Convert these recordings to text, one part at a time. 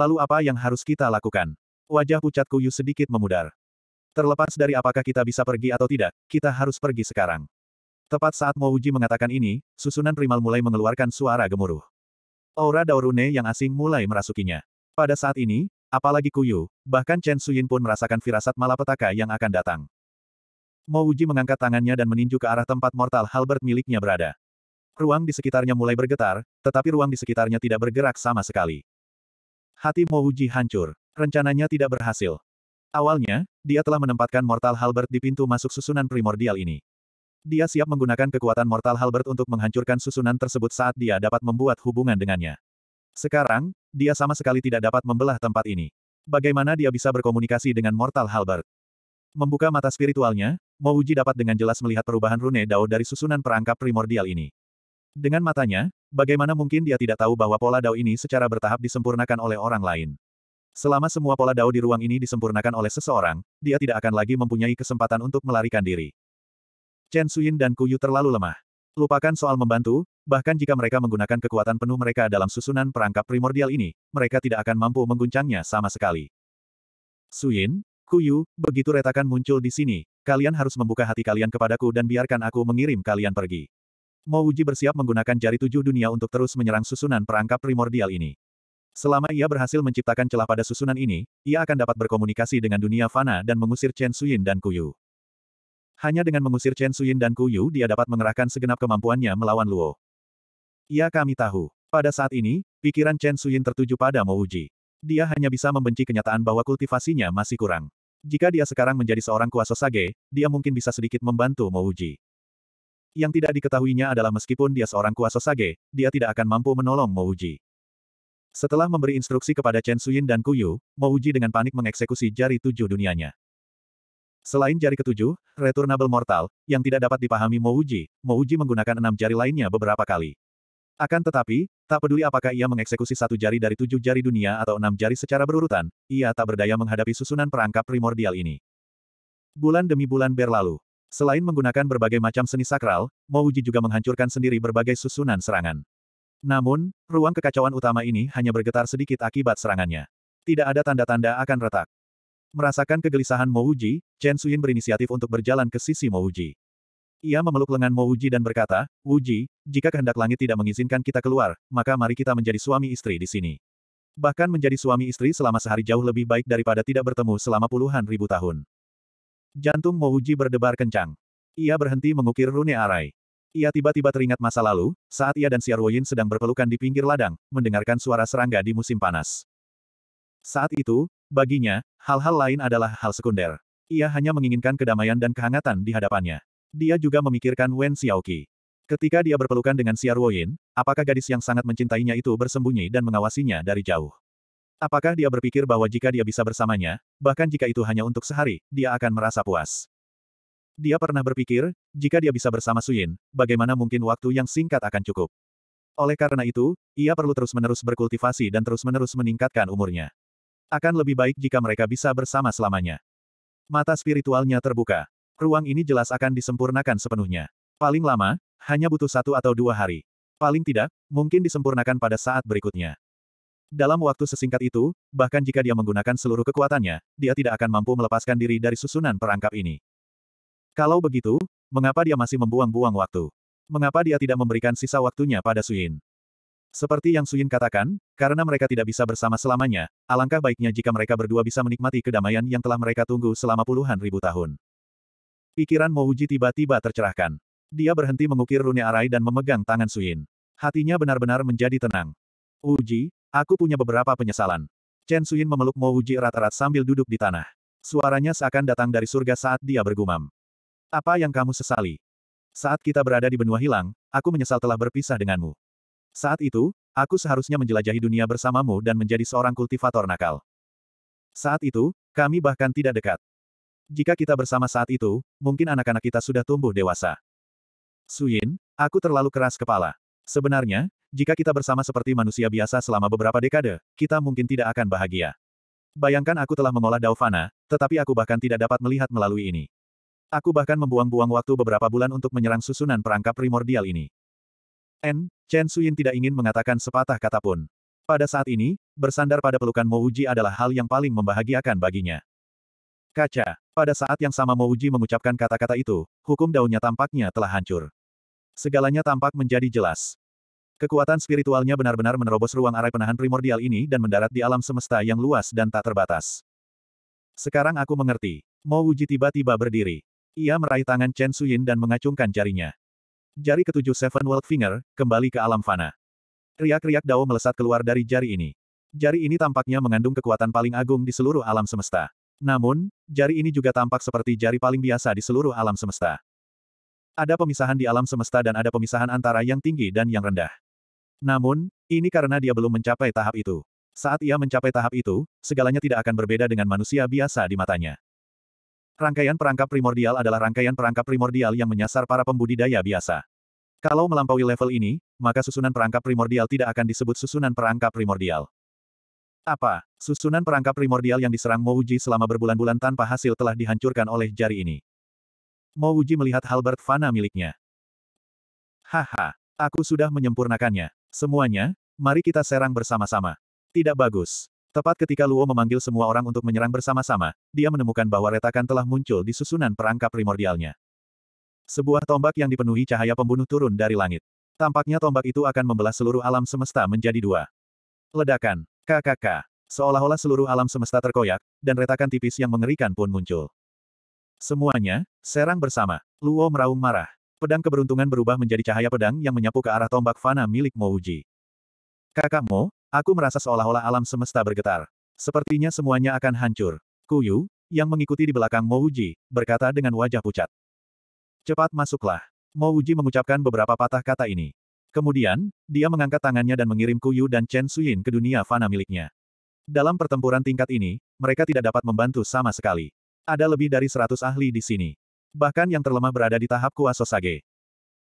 Lalu apa yang harus kita lakukan? Wajah pucat Kuyu sedikit memudar. Terlepas dari apakah kita bisa pergi atau tidak, kita harus pergi sekarang. Tepat saat Mo Wuji mengatakan ini, susunan primal mulai mengeluarkan suara gemuruh. Aura Daurune yang asing mulai merasukinya. Pada saat ini, apalagi Kuyu, bahkan Chen Suyin pun merasakan firasat malapetaka yang akan datang. Mo Wuji mengangkat tangannya dan meninju ke arah tempat mortal Halbert miliknya berada. Ruang di sekitarnya mulai bergetar, tetapi ruang di sekitarnya tidak bergerak sama sekali. Hati Mo Wuji hancur. Rencananya tidak berhasil. Awalnya, dia telah menempatkan Mortal Halbert di pintu masuk susunan primordial ini. Dia siap menggunakan kekuatan Mortal Halbert untuk menghancurkan susunan tersebut saat dia dapat membuat hubungan dengannya. Sekarang, dia sama sekali tidak dapat membelah tempat ini. Bagaimana dia bisa berkomunikasi dengan Mortal Halbert? Membuka mata spiritualnya, Mouji dapat dengan jelas melihat perubahan rune Dao dari susunan perangkap primordial ini. Dengan matanya, bagaimana mungkin dia tidak tahu bahwa pola Dao ini secara bertahap disempurnakan oleh orang lain? Selama semua pola Dao di ruang ini disempurnakan oleh seseorang, dia tidak akan lagi mempunyai kesempatan untuk melarikan diri. Chen Suyin dan Kuyu terlalu lemah. Lupakan soal membantu, bahkan jika mereka menggunakan kekuatan penuh mereka dalam susunan perangkap primordial ini, mereka tidak akan mampu mengguncangnya sama sekali. Suyin, Kuyu, begitu retakan muncul di sini, kalian harus membuka hati kalian kepadaku dan biarkan aku mengirim kalian pergi. Mo Wuji bersiap menggunakan jari tujuh dunia untuk terus menyerang susunan perangkap primordial ini. Selama ia berhasil menciptakan celah pada susunan ini, ia akan dapat berkomunikasi dengan dunia fana dan mengusir Chen Suyin dan Kuyu. Hanya dengan mengusir Chen Suyin dan Ku Yu dia dapat mengerahkan segenap kemampuannya melawan Luo. Ya kami tahu. Pada saat ini, pikiran Chen Suyin tertuju pada Mo Wuji. Dia hanya bisa membenci kenyataan bahwa kultivasinya masih kurang. Jika dia sekarang menjadi seorang kuasa sage, dia mungkin bisa sedikit membantu Mo Wuji. Yang tidak diketahuinya adalah meskipun dia seorang kuasa sage, dia tidak akan mampu menolong Mo Wuji. Setelah memberi instruksi kepada Chen Suyin dan Ku Yu, Mo Wuji dengan panik mengeksekusi jari tujuh dunianya. Selain jari ketujuh, Returnable Mortal, yang tidak dapat dipahami Mouji, Mouji menggunakan enam jari lainnya beberapa kali. Akan tetapi, tak peduli apakah ia mengeksekusi satu jari dari tujuh jari dunia atau enam jari secara berurutan, ia tak berdaya menghadapi susunan perangkap primordial ini. Bulan demi bulan berlalu. Selain menggunakan berbagai macam seni sakral, Mouji juga menghancurkan sendiri berbagai susunan serangan. Namun, ruang kekacauan utama ini hanya bergetar sedikit akibat serangannya. Tidak ada tanda-tanda akan retak. Merasakan kegelisahan Mo Wuji, Chen Suyin berinisiatif untuk berjalan ke sisi Mo Wuji. Ia memeluk lengan Mo Wuji dan berkata, Wuji, jika kehendak langit tidak mengizinkan kita keluar, maka mari kita menjadi suami istri di sini. Bahkan menjadi suami istri selama sehari jauh lebih baik daripada tidak bertemu selama puluhan ribu tahun. Jantung Mo Wuji berdebar kencang. Ia berhenti mengukir rune arai. Ia tiba-tiba teringat masa lalu, saat ia dan Xiaoyin sedang berpelukan di pinggir ladang, mendengarkan suara serangga di musim panas. Saat itu, Baginya, hal-hal lain adalah hal sekunder. Ia hanya menginginkan kedamaian dan kehangatan di hadapannya. Dia juga memikirkan Wen Xiaoqi. Ketika dia berpelukan dengan Xia Ruoyin, apakah gadis yang sangat mencintainya itu bersembunyi dan mengawasinya dari jauh? Apakah dia berpikir bahwa jika dia bisa bersamanya, bahkan jika itu hanya untuk sehari, dia akan merasa puas? Dia pernah berpikir, jika dia bisa bersama Suyin, bagaimana mungkin waktu yang singkat akan cukup? Oleh karena itu, ia perlu terus-menerus berkultivasi dan terus-menerus meningkatkan umurnya. Akan lebih baik jika mereka bisa bersama selamanya. Mata spiritualnya terbuka. Ruang ini jelas akan disempurnakan sepenuhnya. Paling lama, hanya butuh satu atau dua hari. Paling tidak, mungkin disempurnakan pada saat berikutnya. Dalam waktu sesingkat itu, bahkan jika dia menggunakan seluruh kekuatannya, dia tidak akan mampu melepaskan diri dari susunan perangkap ini. Kalau begitu, mengapa dia masih membuang-buang waktu? Mengapa dia tidak memberikan sisa waktunya pada Suyin? Seperti yang Suyin katakan, karena mereka tidak bisa bersama selamanya, alangkah baiknya jika mereka berdua bisa menikmati kedamaian yang telah mereka tunggu selama puluhan ribu tahun. Pikiran Mouji tiba-tiba tercerahkan. Dia berhenti mengukir rune arai dan memegang tangan Suyin. Hatinya benar-benar menjadi tenang. Uji, aku punya beberapa penyesalan. Chen Suyin memeluk Mouji erat-erat sambil duduk di tanah. Suaranya seakan datang dari surga saat dia bergumam. Apa yang kamu sesali? Saat kita berada di benua hilang, aku menyesal telah berpisah denganmu. Saat itu, aku seharusnya menjelajahi dunia bersamamu dan menjadi seorang kultivator nakal. Saat itu, kami bahkan tidak dekat. Jika kita bersama saat itu, mungkin anak-anak kita sudah tumbuh dewasa. Suyin, aku terlalu keras kepala. Sebenarnya, jika kita bersama seperti manusia biasa selama beberapa dekade, kita mungkin tidak akan bahagia. Bayangkan aku telah mengolah Daufana, tetapi aku bahkan tidak dapat melihat melalui ini. Aku bahkan membuang-buang waktu beberapa bulan untuk menyerang susunan perangkap primordial ini. N, Chen Suyin tidak ingin mengatakan sepatah kata pun. Pada saat ini, bersandar pada pelukan Mouji adalah hal yang paling membahagiakan baginya. Kaca. Pada saat yang sama Mouji mengucapkan kata-kata itu, hukum daunnya tampaknya telah hancur. Segalanya tampak menjadi jelas. Kekuatan spiritualnya benar-benar menerobos ruang arai penahan primordial ini dan mendarat di alam semesta yang luas dan tak terbatas. Sekarang aku mengerti. Mouji tiba-tiba berdiri. Ia meraih tangan Chen Suyin dan mengacungkan jarinya. Jari ketujuh Seven World Finger, kembali ke alam fana. Riak-riak Dao melesat keluar dari jari ini. Jari ini tampaknya mengandung kekuatan paling agung di seluruh alam semesta. Namun, jari ini juga tampak seperti jari paling biasa di seluruh alam semesta. Ada pemisahan di alam semesta dan ada pemisahan antara yang tinggi dan yang rendah. Namun, ini karena dia belum mencapai tahap itu. Saat ia mencapai tahap itu, segalanya tidak akan berbeda dengan manusia biasa di matanya. Rangkaian perangkap primordial adalah rangkaian perangkap primordial yang menyasar para pembudidaya biasa. Kalau melampaui level ini, maka susunan perangkap primordial tidak akan disebut susunan perangkap primordial. Apa? Susunan perangkap primordial yang diserang Mouji selama berbulan-bulan tanpa hasil telah dihancurkan oleh jari ini. Mouji melihat Halbert Fana miliknya. Haha, aku sudah menyempurnakannya. Semuanya, mari kita serang bersama-sama. Tidak bagus. Tepat ketika Luo memanggil semua orang untuk menyerang bersama-sama, dia menemukan bahwa retakan telah muncul di susunan perangkap primordialnya. Sebuah tombak yang dipenuhi cahaya pembunuh turun dari langit. Tampaknya tombak itu akan membelah seluruh alam semesta menjadi dua. Ledakan. KKK. Seolah-olah seluruh alam semesta terkoyak, dan retakan tipis yang mengerikan pun muncul. Semuanya, serang bersama. Luo meraung marah. Pedang keberuntungan berubah menjadi cahaya pedang yang menyapu ke arah tombak fana milik Mouji. Kakak Mo, aku merasa seolah-olah alam semesta bergetar. Sepertinya semuanya akan hancur. Kuyu, yang mengikuti di belakang Mouji, berkata dengan wajah pucat. Cepat masuklah. Mouji mengucapkan beberapa patah kata ini. Kemudian, dia mengangkat tangannya dan mengirim Kuyu dan Chen Suyin ke dunia fana miliknya. Dalam pertempuran tingkat ini, mereka tidak dapat membantu sama sekali. Ada lebih dari seratus ahli di sini. Bahkan yang terlemah berada di tahap kuasa Sage.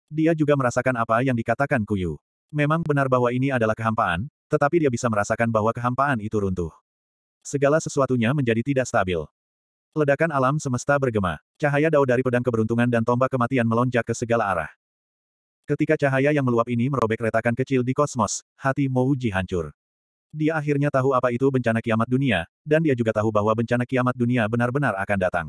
Dia juga merasakan apa yang dikatakan Kuyu. Memang benar bahwa ini adalah kehampaan, tetapi dia bisa merasakan bahwa kehampaan itu runtuh. Segala sesuatunya menjadi tidak stabil. Ledakan alam semesta bergema. Cahaya dao dari pedang keberuntungan dan tombak kematian melonjak ke segala arah. Ketika cahaya yang meluap ini merobek retakan kecil di kosmos, hati Mouji hancur. Dia akhirnya tahu apa itu bencana kiamat dunia, dan dia juga tahu bahwa bencana kiamat dunia benar-benar akan datang.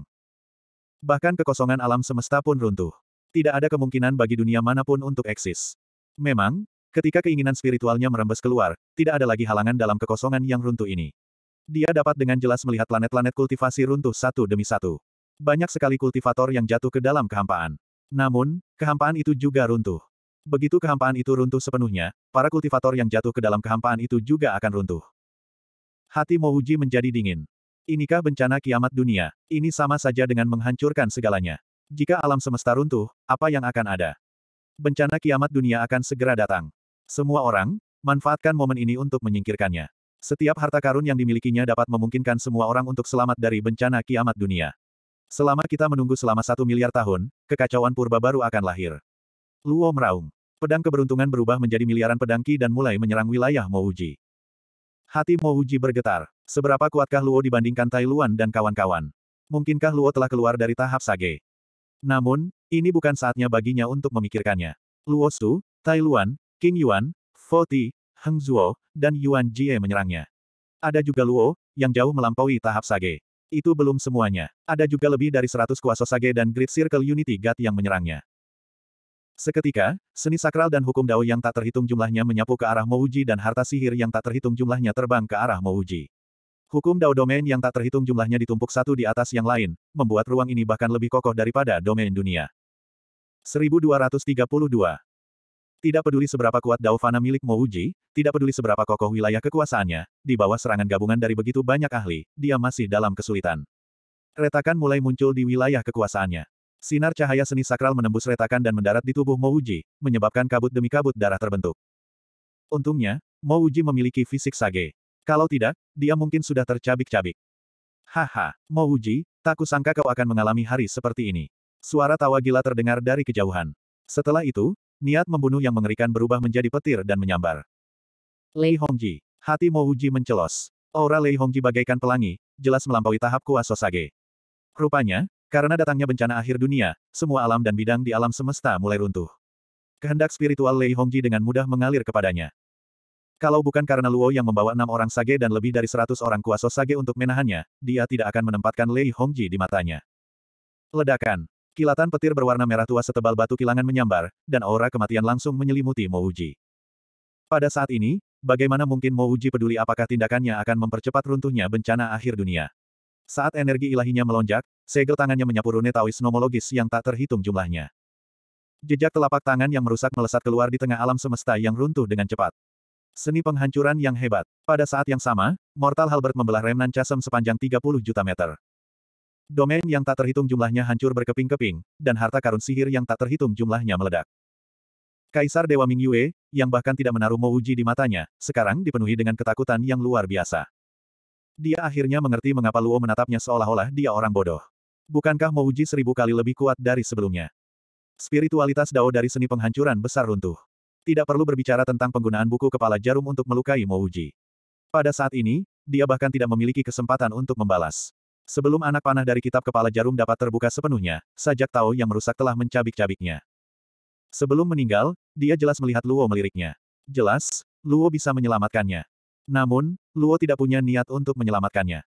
Bahkan kekosongan alam semesta pun runtuh. Tidak ada kemungkinan bagi dunia mana pun untuk eksis. Memang, ketika keinginan spiritualnya merembes keluar, tidak ada lagi halangan dalam kekosongan yang runtuh ini. Dia dapat dengan jelas melihat planet-planet kultivasi runtuh satu demi satu. Banyak sekali kultivator yang jatuh ke dalam kehampaan. Namun, kehampaan itu juga runtuh. Begitu kehampaan itu runtuh sepenuhnya, para kultivator yang jatuh ke dalam kehampaan itu juga akan runtuh. Hati Mouji menjadi dingin. Inikah bencana kiamat dunia? Ini sama saja dengan menghancurkan segalanya. Jika alam semesta runtuh, apa yang akan ada? Bencana kiamat dunia akan segera datang. Semua orang, manfaatkan momen ini untuk menyingkirkannya. Setiap harta karun yang dimilikinya dapat memungkinkan semua orang untuk selamat dari bencana kiamat dunia. Selama kita menunggu selama satu miliar tahun, kekacauan purba baru akan lahir. Luo meraung. Pedang keberuntungan berubah menjadi miliaran pedang Qi dan mulai menyerang wilayah Mouji. Hati Mouji bergetar. Seberapa kuatkah Luo dibandingkan Tai Luan dan kawan-kawan? Mungkinkah Luo telah keluar dari tahap Sage? Namun, ini bukan saatnya baginya untuk memikirkannya. Luo Su, Tai Luan, King Yuan, Fo Ti, Heng Zuo, dan Yuan Jie menyerangnya. Ada juga Luo, yang jauh melampaui tahap Sage. Itu belum semuanya. Ada juga lebih dari 100 kuasa Sage dan Great Circle Unity God yang menyerangnya. Seketika, seni sakral dan hukum dao yang tak terhitung jumlahnya menyapu ke arah Mouji dan harta sihir yang tak terhitung jumlahnya terbang ke arah Mouji. Hukum dao domain yang tak terhitung jumlahnya ditumpuk satu di atas yang lain, membuat ruang ini bahkan lebih kokoh daripada domain dunia. 1232. Tidak peduli seberapa kuat dao fana milik Mouji, tidak peduli seberapa kokoh wilayah kekuasaannya, di bawah serangan gabungan dari begitu banyak ahli, dia masih dalam kesulitan. Retakan mulai muncul di wilayah kekuasaannya. Sinar cahaya seni sakral menembus retakan dan mendarat di tubuh Mouji, menyebabkan kabut demi kabut darah terbentuk. Untungnya, Mouji memiliki fisik sage. Kalau tidak, dia mungkin sudah tercabik-cabik. Haha, Mouji, tak kusangka kau akan mengalami hari seperti ini. Suara tawa gila terdengar dari kejauhan. Setelah itu, niat membunuh yang mengerikan berubah menjadi petir dan menyambar. Lei Hongji. Hati Mouji mencelos. Aura Lei Hongji bagaikan pelangi, jelas melampaui tahap kuasa sage. Rupanya, karena datangnya bencana akhir dunia, semua alam dan bidang di alam semesta mulai runtuh. Kehendak spiritual Lei Hongji dengan mudah mengalir kepadanya. Kalau bukan karena Luo yang membawa enam orang sage dan lebih dari seratus orang kuasa sage untuk menahannya, dia tidak akan menempatkan Lei Hongji di matanya. Ledakan. Kilatan petir berwarna merah tua setebal batu kilangan menyambar, dan aura kematian langsung menyelimuti Mo Wuji. Pada saat ini, bagaimana mungkin Mo Wuji peduli apakah tindakannya akan mempercepat runtuhnya bencana akhir dunia? Saat energi ilahinya melonjak, segel tangannya menyapu rune Taois nomologis yang tak terhitung jumlahnya. Jejak telapak tangan yang merusak melesat keluar di tengah alam semesta yang runtuh dengan cepat. Seni penghancuran yang hebat. Pada saat yang sama, Mortal Halbert membelah remnan Chasm sepanjang 30 juta meter. Domain yang tak terhitung jumlahnya hancur berkeping-keping, dan harta karun sihir yang tak terhitung jumlahnya meledak. Kaisar Dewa Ming Yue, yang bahkan tidak menaruh Mo Wuji di matanya, sekarang dipenuhi dengan ketakutan yang luar biasa. Dia akhirnya mengerti mengapa Luo menatapnya seolah-olah dia orang bodoh. Bukankah Mo Wuji seribu kali lebih kuat dari sebelumnya? Spiritualitas Dao dari seni penghancuran besar runtuh. Tidak perlu berbicara tentang penggunaan buku kepala jarum untuk melukai Mouji. Pada saat ini, dia bahkan tidak memiliki kesempatan untuk membalas. Sebelum anak panah dari kitab kepala jarum dapat terbuka sepenuhnya, sajak Tao yang merusak telah mencabik-cabiknya. Sebelum meninggal, dia jelas melihat Luo meliriknya. Jelas, Luo bisa menyelamatkannya. Namun, Luo tidak punya niat untuk menyelamatkannya.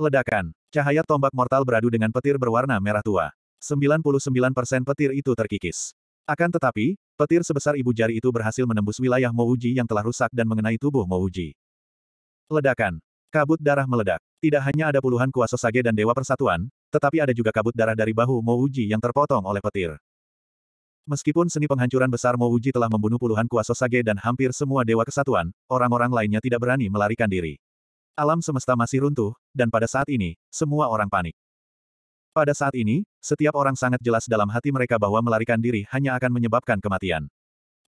Ledakan. Cahaya tombak mortal beradu dengan petir berwarna merah tua. 99% petir itu terkikis. Akan tetapi, petir sebesar ibu jari itu berhasil menembus wilayah Mouji yang telah rusak dan mengenai tubuh Mouji. Ledakan. Kabut darah meledak. Tidak hanya ada puluhan kuasa sage dan dewa persatuan, tetapi ada juga kabut darah dari bahu Mouji yang terpotong oleh petir. Meskipun seni penghancuran besar Mouji telah membunuh puluhan kuasa sage dan hampir semua dewa kesatuan, orang-orang lainnya tidak berani melarikan diri. Alam semesta masih runtuh, dan pada saat ini, semua orang panik. Pada saat ini, setiap orang sangat jelas dalam hati mereka bahwa melarikan diri hanya akan menyebabkan kematian.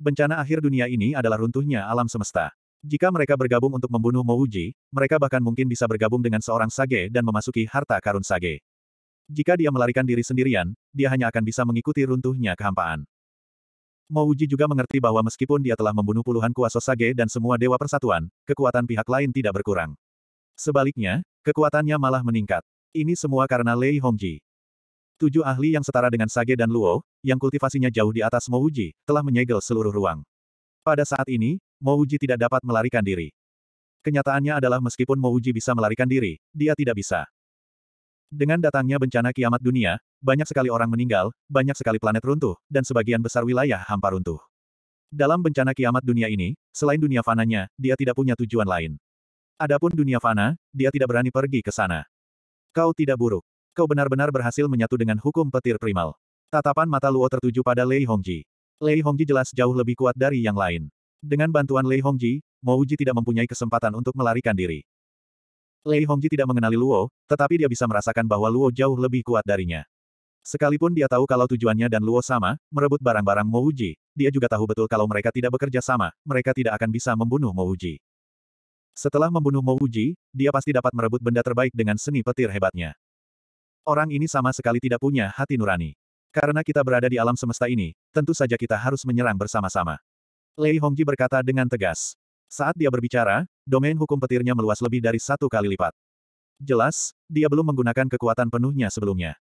Bencana akhir dunia ini adalah runtuhnya alam semesta. Jika mereka bergabung untuk membunuh Mouji, mereka bahkan mungkin bisa bergabung dengan seorang sage dan memasuki harta karun sage. Jika dia melarikan diri sendirian, dia hanya akan bisa mengikuti runtuhnya kehampaan. Mouji juga mengerti bahwa meskipun dia telah membunuh puluhan kuasa sage dan semua dewa persatuan, kekuatan pihak lain tidak berkurang. Sebaliknya, kekuatannya malah meningkat. Ini semua karena Lei Hongji. Tujuh ahli yang setara dengan Sage dan Luo, yang kultivasinya jauh di atas Mouji, telah menyegel seluruh ruang. Pada saat ini, Mouji tidak dapat melarikan diri. Kenyataannya adalah meskipun Mouji bisa melarikan diri, dia tidak bisa. Dengan datangnya bencana kiamat dunia, banyak sekali orang meninggal, banyak sekali planet runtuh, dan sebagian besar wilayah hampa runtuh. Dalam bencana kiamat dunia ini, selain dunia fananya, dia tidak punya tujuan lain. Adapun dunia fana, dia tidak berani pergi ke sana. Kau tidak buruk. Kau benar-benar berhasil menyatu dengan hukum petir primal. Tatapan mata Luo tertuju pada Lei Hongji. Lei Hongji jelas jauh lebih kuat dari yang lain. Dengan bantuan Lei Hongji, Mouji tidak mempunyai kesempatan untuk melarikan diri. Lei Hongji tidak mengenali Luo, tetapi dia bisa merasakan bahwa Luo jauh lebih kuat darinya. Sekalipun dia tahu kalau tujuannya dan Luo sama, merebut barang-barang Mouji, dia juga tahu betul kalau mereka tidak bekerja sama, mereka tidak akan bisa membunuh Mouji. Setelah membunuh Mo Wuji, dia pasti dapat merebut benda terbaik dengan seni petir hebatnya. Orang ini sama sekali tidak punya hati nurani. Karena kita berada di alam semesta ini, tentu saja kita harus menyerang bersama-sama. Lei Hongji berkata dengan tegas. Saat dia berbicara, domain hukum petirnya meluas lebih dari satu kali lipat. Jelas, dia belum menggunakan kekuatan penuhnya sebelumnya.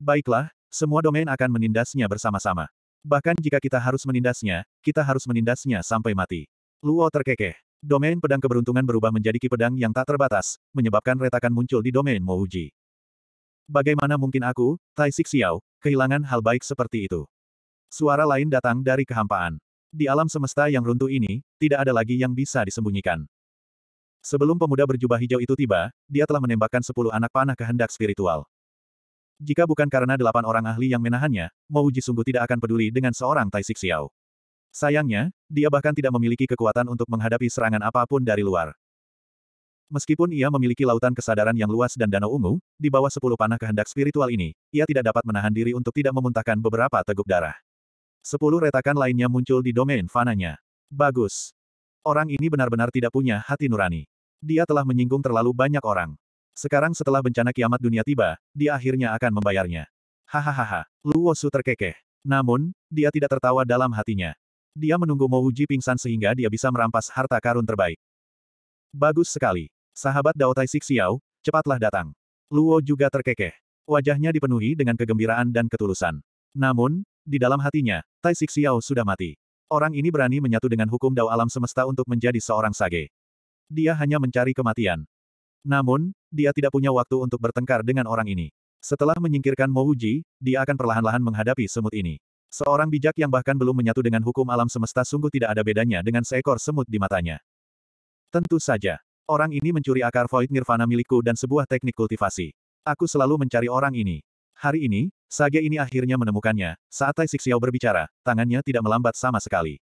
Baiklah, semua domain akan menindasnya bersama-sama. Bahkan jika kita harus menindasnya, kita harus menindasnya sampai mati. Luo terkekeh. Domain pedang keberuntungan berubah menjadi ki pedang yang tak terbatas, menyebabkan retakan muncul di domain Mouji. Bagaimana mungkin aku, Tai Sik Xiao, kehilangan hal baik seperti itu? Suara lain datang dari kehampaan. Di alam semesta yang runtuh ini, tidak ada lagi yang bisa disembunyikan. Sebelum pemuda berjubah hijau itu tiba, dia telah menembakkan sepuluh anak panah kehendak spiritual. Jika bukan karena delapan orang ahli yang menahannya, Mouji sungguh tidak akan peduli dengan seorang Tai Xiao. Sayangnya, dia bahkan tidak memiliki kekuatan untuk menghadapi serangan apa pun dari luar. Meskipun ia memiliki lautan kesadaran yang luas dan danau ungu, di bawah sepuluh panah kehendak spiritual ini, ia tidak dapat menahan diri untuk tidak memuntahkan beberapa teguk darah. Sepuluh retakan lainnya muncul di domain fananya. Bagus. Orang ini benar-benar tidak punya hati nurani. Dia telah menyinggung terlalu banyak orang. Sekarang setelah bencana kiamat dunia tiba, dia akhirnya akan membayarnya. Hahaha, Luo Su terkekeh. Namun, dia tidak tertawa dalam hatinya. Dia menunggu Mo Wuji pingsan sehingga dia bisa merampas harta karun terbaik. Bagus sekali. Sahabat Dao Tai Sik Xiao, cepatlah datang. Luo juga terkekeh. Wajahnya dipenuhi dengan kegembiraan dan ketulusan. Namun, di dalam hatinya, Tai Sik Xiao sudah mati. Orang ini berani menyatu dengan hukum dao alam semesta untuk menjadi seorang sage. Dia hanya mencari kematian. Namun, dia tidak punya waktu untuk bertengkar dengan orang ini. Setelah menyingkirkan Mo Wuji, dia akan perlahan-lahan menghadapi semut ini. Seorang bijak yang bahkan belum menyatu dengan hukum alam semesta sungguh tidak ada bedanya dengan seekor semut di matanya. Tentu saja, orang ini mencuri akar Void Nirvana milikku dan sebuah teknik kultivasi. Aku selalu mencari orang ini. Hari ini, Sage ini akhirnya menemukannya. Saat Tai Xiao berbicara, tangannya tidak melambat sama sekali.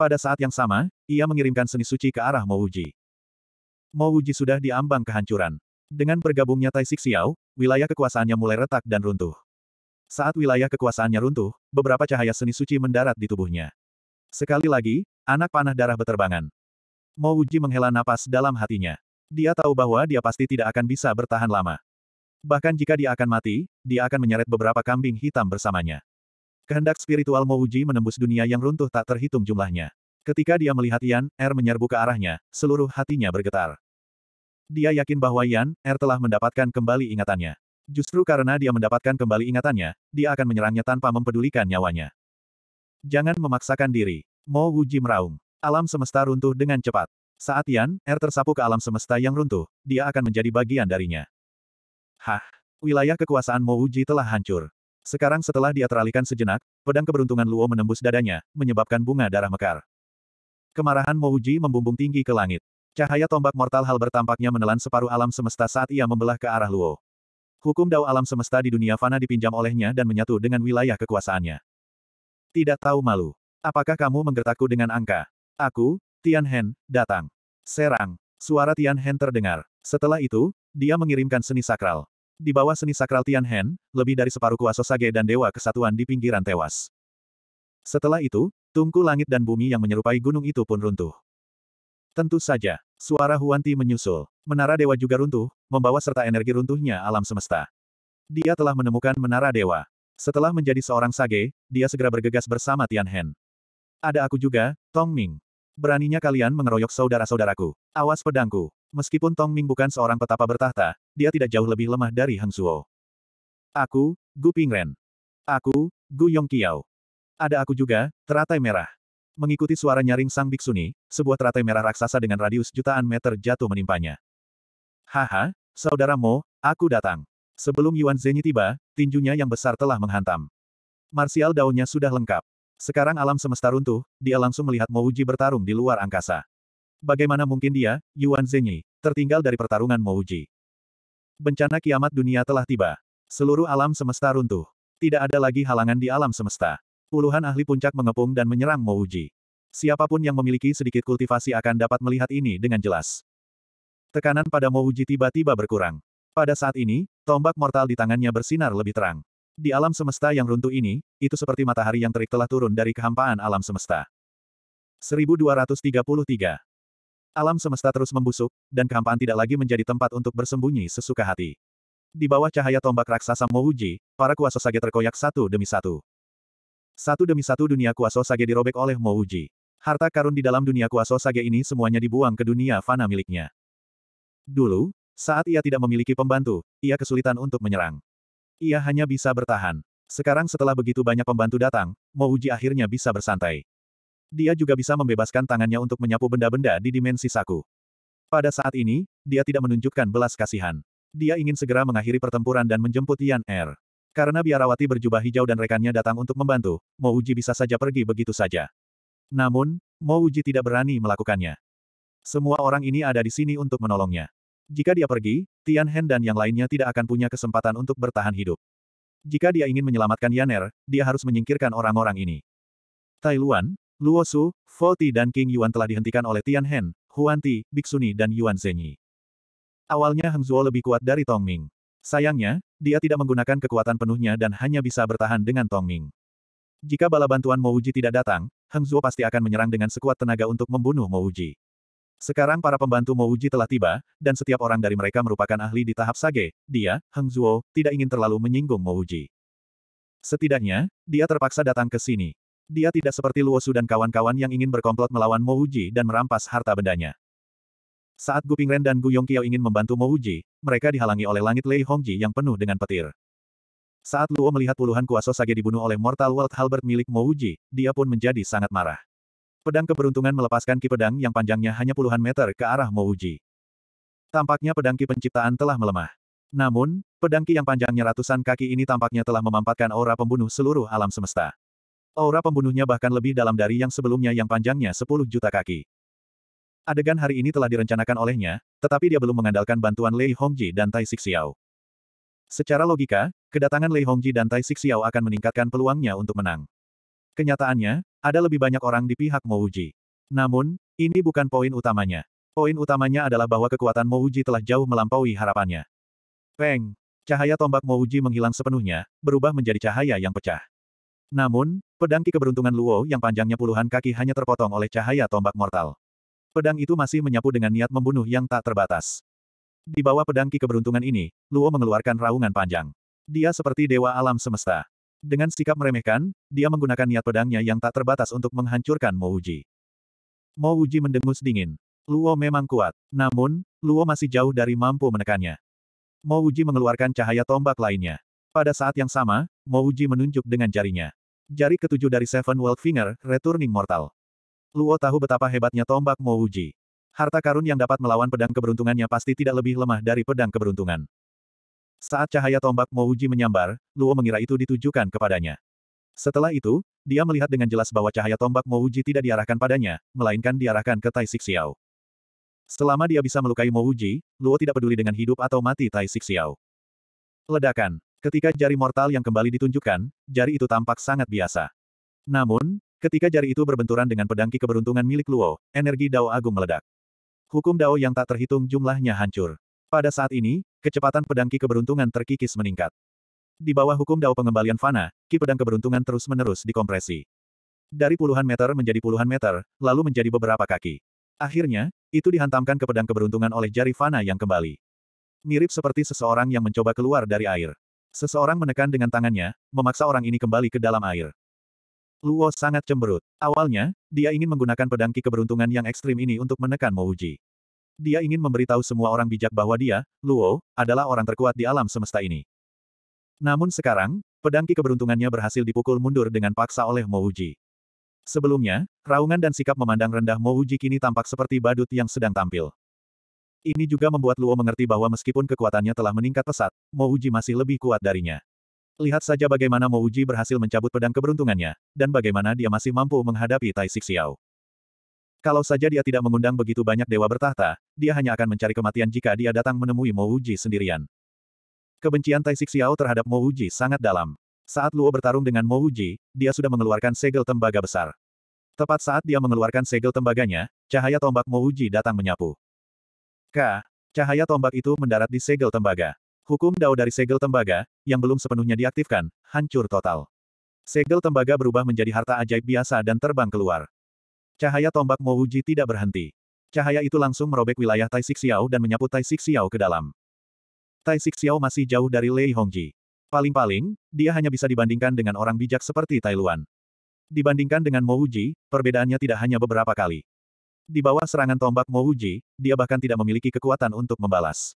Pada saat yang sama, ia mengirimkan seni suci ke arah Mo Wuji. Mo Wuji sudah diambang kehancuran. Dengan bergabungnya Tai Xiao, wilayah kekuasaannya mulai retak dan runtuh. Saat wilayah kekuasaannya runtuh, beberapa cahaya seni suci mendarat di tubuhnya. Sekali lagi, anak panah darah beterbangan. Mo Wuji menghela napas dalam hatinya. Dia tahu bahwa dia pasti tidak akan bisa bertahan lama. Bahkan jika dia akan mati, dia akan menyeret beberapa kambing hitam bersamanya. Kehendak spiritual Mo Wuji menembus dunia yang runtuh tak terhitung jumlahnya. Ketika dia melihat Yan, Er menyerbu ke arahnya, seluruh hatinya bergetar. Dia yakin bahwa Yan, Er telah mendapatkan kembali ingatannya. Justru karena dia mendapatkan kembali ingatannya, dia akan menyerangnya tanpa mempedulikan nyawanya. Jangan memaksakan diri. Mo Wuji meraung. Alam semesta runtuh dengan cepat. Saat Yan, Er tersapu ke alam semesta yang runtuh, dia akan menjadi bagian darinya. Hah! Wilayah kekuasaan Mo Wuji telah hancur. Sekarang setelah dia teralihkan sejenak, pedang keberuntungan Luo menembus dadanya, menyebabkan bunga darah mekar. Kemarahan Mo Wuji membumbung tinggi ke langit. Cahaya tombak mortal hal bertampaknya menelan separuh alam semesta saat ia membelah ke arah Luo. Hukum dao alam semesta di dunia fana dipinjam olehnya dan menyatu dengan wilayah kekuasaannya. Tidak tahu malu. Apakah kamu menggertakku dengan angka? Aku, Tian Hen, datang. Serang. Suara Tian Hen terdengar. Setelah itu, dia mengirimkan seni sakral. Di bawah seni sakral Tian Hen, lebih dari separuh kuasa Sage dan Dewa Kesatuan di pinggiran tewas. Setelah itu, tungku langit dan bumi yang menyerupai gunung itu pun runtuh. Tentu saja, suara Huanti menyusul. Menara Dewa juga runtuh, membawa serta energi runtuhnya alam semesta. Dia telah menemukan Menara Dewa. Setelah menjadi seorang sage, dia segera bergegas bersama Tian Hen. Ada aku juga, Tong Ming. Beraninya kalian mengeroyok saudara-saudaraku. Awas pedangku. Meskipun Tong Ming bukan seorang petapa bertahta, dia tidak jauh lebih lemah dari Heng Suo. Aku, Gu Pingren. Aku, Gu Yong Kiao. Ada aku juga, teratai merah. Mengikuti suara nyaring sang biksuni, sebuah teratai merah raksasa dengan radius jutaan meter jatuh menimpanya. Haha, saudara Mo, aku datang. Sebelum Yuan Zenyi tiba, tinjunya yang besar telah menghantam. Marsial daunnya sudah lengkap. Sekarang alam semesta runtuh, dia langsung melihat Mo Wuji bertarung di luar angkasa. Bagaimana mungkin dia, Yuan Zenyi, tertinggal dari pertarungan Mo Wuji? Bencana kiamat dunia telah tiba. Seluruh alam semesta runtuh. Tidak ada lagi halangan di alam semesta. Puluhan ahli puncak mengepung dan menyerang Mo Wuji. Siapa pun yang memiliki sedikit kultivasi akan dapat melihat ini dengan jelas. Tekanan pada Mo Wuji tiba-tiba berkurang. Pada saat ini, tombak mortal di tangannya bersinar lebih terang. Di alam semesta yang runtuh ini, itu seperti matahari yang terik telah turun dari kehampaan alam semesta. 1233 Alam semesta terus membusuk, dan kehampaan tidak lagi menjadi tempat untuk bersembunyi sesuka hati. Di bawah cahaya tombak raksasa Mo Wuji, para kuasa sage terkoyak satu demi satu. Satu demi satu dunia kuasa sage dirobek oleh Mo Wuji. Harta karun di dalam dunia kuasa sage ini semuanya dibuang ke dunia fana miliknya. Dulu, saat ia tidak memiliki pembantu, ia kesulitan untuk menyerang. Ia hanya bisa bertahan. Sekarang setelah begitu banyak pembantu datang, Mo Wuji akhirnya bisa bersantai. Dia juga bisa membebaskan tangannya untuk menyapu benda-benda di dimensi saku. Pada saat ini, dia tidak menunjukkan belas kasihan. Dia ingin segera mengakhiri pertempuran dan menjemput Yan Er. Karena biarawati berjubah hijau dan rekannya datang untuk membantu, Mo Wuji bisa saja pergi begitu saja. Namun, Mo Wuji tidak berani melakukannya. Semua orang ini ada di sini untuk menolongnya. Jika dia pergi, Tian Hen dan yang lainnya tidak akan punya kesempatan untuk bertahan hidup. Jika dia ingin menyelamatkan Yaner, dia harus menyingkirkan orang-orang ini. Tai Luan, Luo Su, Fo Ti dan King Yuan telah dihentikan oleh Tian Hen, Huan Ti, Biksuni dan Yuan Zhenyi. Awalnya Heng Zuo lebih kuat dari Tong Ming. Sayangnya, dia tidak menggunakan kekuatan penuhnya dan hanya bisa bertahan dengan Tong Ming. Jika bala bantuan Mo Wuji tidak datang, Heng Zuo pasti akan menyerang dengan sekuat tenaga untuk membunuh Mo Wuji. Sekarang para pembantu Mo Wuji telah tiba, dan setiap orang dari mereka merupakan ahli di tahap sage. Dia, Heng Zuo, tidak ingin terlalu menyinggung Mo Wuji. Setidaknya, dia terpaksa datang ke sini. Dia tidak seperti Luo Su dan kawan-kawan yang ingin berkomplot melawan Mo Wuji dan merampas harta bendanya. Saat Gu Pingren dan Gu Yongqiao ingin membantu Mo Wuji, mereka dihalangi oleh langit Lei Hongji yang penuh dengan petir. Saat Luo melihat puluhan kuasa sage dibunuh oleh Mortal World Halberd milik Mo Wuji, dia pun menjadi sangat marah. Pedang keberuntungan melepaskan ki pedang yang panjangnya hanya puluhan meter ke arah Mo Wuji. Tampaknya pedang ki penciptaan telah melemah. Namun, pedang ki yang panjangnya ratusan kaki ini tampaknya telah memampatkan aura pembunuh seluruh alam semesta. Aura pembunuhnya bahkan lebih dalam dari yang sebelumnya yang panjangnya 10 juta kaki. Adegan hari ini telah direncanakan olehnya, tetapi dia belum mengandalkan bantuan Lei Hongji dan Tai Xiao. Secara logika, kedatangan Lei Hongji dan Tai Xiao akan meningkatkan peluangnya untuk menang. Kenyataannya, ada lebih banyak orang di pihak Mo Wuji. Namun, ini bukan poin utamanya. Poin utamanya adalah bahwa kekuatan Mo Wuji telah jauh melampaui harapannya. Peng! Cahaya tombak Mo Wuji menghilang sepenuhnya, berubah menjadi cahaya yang pecah. Namun, pedang ki keberuntungan Luo yang panjangnya puluhan kaki hanya terpotong oleh cahaya tombak mortal. Pedang itu masih menyapu dengan niat membunuh yang tak terbatas. Di bawah pedang ki keberuntungan ini, Luo mengeluarkan raungan panjang. Dia seperti dewa alam semesta. Dengan sikap meremehkan, dia menggunakan niat pedangnya yang tak terbatas untuk menghancurkan Mo Wuji. Mo Wuji mendengus dingin. Luo memang kuat. Namun, Luo masih jauh dari mampu menekannya. Mo Wuji mengeluarkan cahaya tombak lainnya. Pada saat yang sama, Mo Wuji menunjuk dengan jarinya. Jari ketujuh dari Seven World Finger, Returning Mortal. Luo tahu betapa hebatnya tombak Mo Wuji. Harta karun yang dapat melawan pedang keberuntungannya pasti tidak lebih lemah dari pedang keberuntungan. Saat cahaya tombak Mo Wuji menyambar, Luo mengira itu ditujukan kepadanya. Setelah itu, dia melihat dengan jelas bahwa cahaya tombak Mo Wuji tidak diarahkan padanya, melainkan diarahkan ke Tai Xiao. Selama dia bisa melukai Mo Wuji, Luo tidak peduli dengan hidup atau mati Tai Xiao. Ledakan. Ketika jari mortal yang kembali ditunjukkan, jari itu tampak sangat biasa. Namun, ketika jari itu berbenturan dengan pedang ki keberuntungan milik Luo, energi Dao Agung meledak. Hukum Dao yang tak terhitung jumlahnya hancur. Pada saat ini, kecepatan pedang ki keberuntungan terkikis meningkat. Di bawah hukum Dao pengembalian fana, ki pedang keberuntungan terus-menerus dikompresi. Dari puluhan meter menjadi puluhan meter, lalu menjadi beberapa kaki. Akhirnya, itu dihantamkan ke pedang keberuntungan oleh jari fana yang kembali. Mirip seperti seseorang yang mencoba keluar dari air. Seseorang menekan dengan tangannya, memaksa orang ini kembali ke dalam air. Luo sangat cemberut. Awalnya, dia ingin menggunakan pedang ki keberuntungan yang ekstrim ini untuk menekan Mo Wuji. Dia ingin memberitahu semua orang bijak bahwa dia, Luo, adalah orang terkuat di alam semesta ini. Namun sekarang, pedang ki keberuntungannya berhasil dipukul mundur dengan paksa oleh Mo Wuji. Sebelumnya, raungan dan sikap memandang rendah Mo Wuji kini tampak seperti badut yang sedang tampil. Ini juga membuat Luo mengerti bahwa meskipun kekuatannya telah meningkat pesat, Mo Wuji masih lebih kuat darinya. Lihat saja bagaimana Mo Wuji berhasil mencabut pedang keberuntungannya, dan bagaimana dia masih mampu menghadapi Tai Xiao. Kalau saja dia tidak mengundang begitu banyak dewa bertahta, dia hanya akan mencari kematian jika dia datang menemui Mo Wuji sendirian. Kebencian Tai Xiao terhadap Mo Wuji sangat dalam. Saat Luo bertarung dengan Mo Wuji, dia sudah mengeluarkan segel tembaga besar. Tepat saat dia mengeluarkan segel tembaganya, cahaya tombak Mo Wuji datang menyapu. K. Cahaya tombak itu mendarat di segel tembaga. Hukum dao dari segel tembaga, yang belum sepenuhnya diaktifkan, hancur total. Segel tembaga berubah menjadi harta ajaib biasa dan terbang keluar. Cahaya tombak Mo Wuji tidak berhenti. Cahaya itu langsung merobek wilayah Tai Xiao dan menyapu Tai Xiao ke dalam. Tai Xiao masih jauh dari Lei Hongji. Paling-paling, dia hanya bisa dibandingkan dengan orang bijak seperti Tai Luan. Dibandingkan dengan Mo Wuji, perbedaannya tidak hanya beberapa kali. Di bawah serangan tombak Mo Wuji, dia bahkan tidak memiliki kekuatan untuk membalas.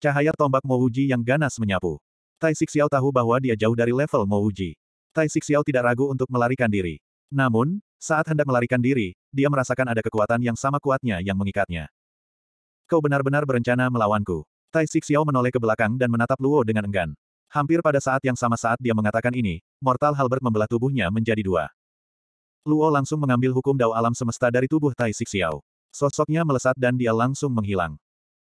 Cahaya tombak Mo Wuji yang ganas menyapu. Tai Xiao tahu bahwa dia jauh dari level Mo Wuji. Tai Xiao tidak ragu untuk melarikan diri. Namun, saat hendak melarikan diri, dia merasakan ada kekuatan yang sama kuatnya yang mengikatnya. Kau benar-benar berencana melawanku. Tai Xiao menoleh ke belakang dan menatap Luo dengan enggan. Hampir pada saat yang sama saat dia mengatakan ini, Mortal Halbert membelah tubuhnya menjadi dua. Luo langsung mengambil hukum dao alam semesta dari tubuh Tai Xiao. Sosoknya melesat dan dia langsung menghilang.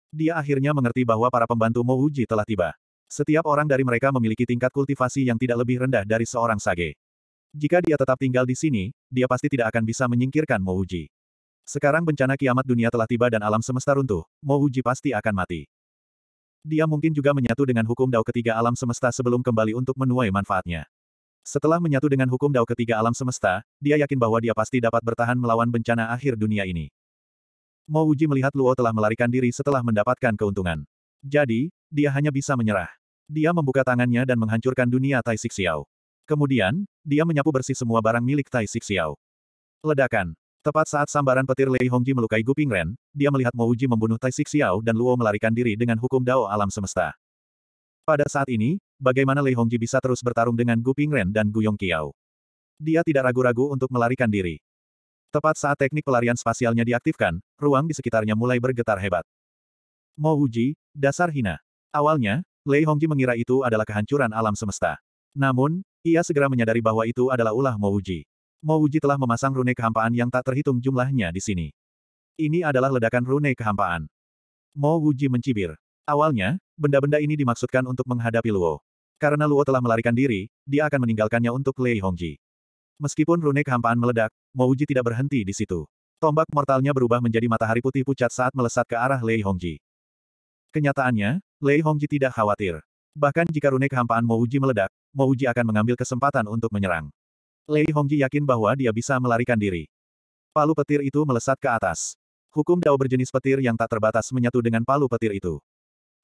Dia akhirnya mengerti bahwa para pembantu Mo Wuji telah tiba. Setiap orang dari mereka memiliki tingkat kultivasi yang tidak lebih rendah dari seorang sage. Jika dia tetap tinggal di sini, dia pasti tidak akan bisa menyingkirkan Mo Wuji. Sekarang bencana kiamat dunia telah tiba dan alam semesta runtuh, Mo Wuji pasti akan mati. Dia mungkin juga menyatu dengan hukum dao ketiga alam semesta sebelum kembali untuk menuai manfaatnya. Setelah menyatu dengan hukum dao ketiga alam semesta, dia yakin bahwa dia pasti dapat bertahan melawan bencana akhir dunia ini. Mo Wuji melihat Luo telah melarikan diri setelah mendapatkan keuntungan. Jadi, dia hanya bisa menyerah. Dia membuka tangannya dan menghancurkan dunia Tai Xiao. Kemudian, dia menyapu bersih semua barang milik Tai Xiao. Ledakan. Tepat saat sambaran petir Lei Hongji melukai Gu Pingren, dia melihat Mo Wuji membunuh Tai Xiao dan Luo melarikan diri dengan hukum Dao alam semesta. Pada saat ini, bagaimana Lei Hongji bisa terus bertarung dengan Gu Pingren dan Gu Yongqiao? Dia tidak ragu-ragu untuk melarikan diri. Tepat saat teknik pelarian spasialnya diaktifkan, ruang di sekitarnya mulai bergetar hebat. Mo Wuji, dasar hina. Awalnya, Lei Hongji mengira itu adalah kehancuran alam semesta. Namun, ia segera menyadari bahwa itu adalah ulah Mo Wuji. Mo Wuji telah memasang rune kehampaan yang tak terhitung jumlahnya di sini. Ini adalah ledakan rune kehampaan. Mo Wuji mencibir. Awalnya, benda-benda ini dimaksudkan untuk menghadapi Luo. Karena Luo telah melarikan diri, dia akan meninggalkannya untuk Lei Hongji. Meskipun rune kehampaan meledak, Mouji tidak berhenti di situ. Tombak mortalnya berubah menjadi matahari putih pucat saat melesat ke arah Lei Hongji. Kenyataannya, Lei Hongji tidak khawatir. Bahkan jika rune kehampaan Mouji meledak, Mouji akan mengambil kesempatan untuk menyerang. Lei Hongji yakin bahwa dia bisa melarikan diri. Palu petir itu melesat ke atas. Hukum Dao berjenis petir yang tak terbatas menyatu dengan palu petir itu.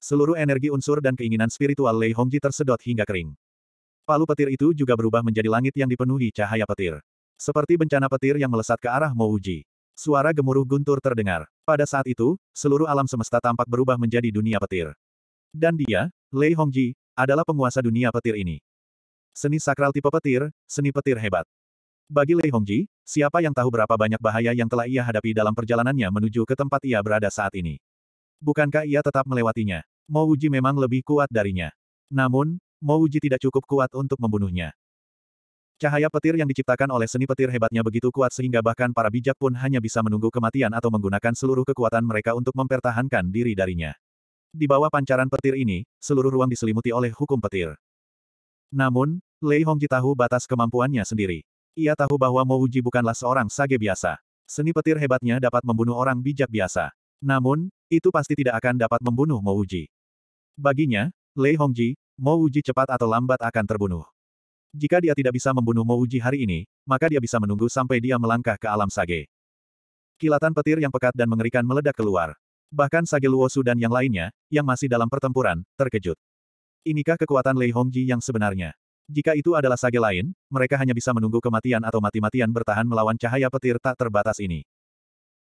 Seluruh energi unsur dan keinginan spiritual Lei Hongji tersedot hingga kering. Palu petir itu juga berubah menjadi langit yang dipenuhi cahaya petir. Seperti bencana petir yang melesat ke arah Mouji. Suara gemuruh guntur terdengar. Pada saat itu, seluruh alam semesta tampak berubah menjadi dunia petir. Dan dia, Lei Hongji, adalah penguasa dunia petir ini. Seni sakral tipe petir, seni petir hebat. Bagi Lei Hongji, siapa yang tahu berapa banyak bahaya yang telah ia hadapi dalam perjalanannya menuju ke tempat ia berada saat ini? Bukankah ia tetap melewatinya? Mo Wuji memang lebih kuat darinya. Namun, Mo Wuji tidak cukup kuat untuk membunuhnya. Cahaya petir yang diciptakan oleh seni petir hebatnya begitu kuat sehingga bahkan para bijak pun hanya bisa menunggu kematian atau menggunakan seluruh kekuatan mereka untuk mempertahankan diri darinya. Di bawah pancaran petir ini, seluruh ruang diselimuti oleh hukum petir. Namun, Lei Hongji tahu batas kemampuannya sendiri. Ia tahu bahwa Mo Wuji bukanlah seorang sage biasa. Seni petir hebatnya dapat membunuh orang bijak biasa. Namun, itu pasti tidak akan dapat membunuh Mo Wuji. Baginya, Lei Hongji, Mo Wuji cepat atau lambat akan terbunuh. Jika dia tidak bisa membunuh Mo Wuji hari ini, maka dia bisa menunggu sampai dia melangkah ke alam sage. Kilatan petir yang pekat dan mengerikan meledak keluar. Bahkan Sage Luosu dan yang lainnya, yang masih dalam pertempuran, terkejut. Inikah kekuatan Lei Hongji yang sebenarnya? Jika itu adalah sage lain, mereka hanya bisa menunggu kematian atau mati-matian bertahan melawan cahaya petir tak terbatas ini.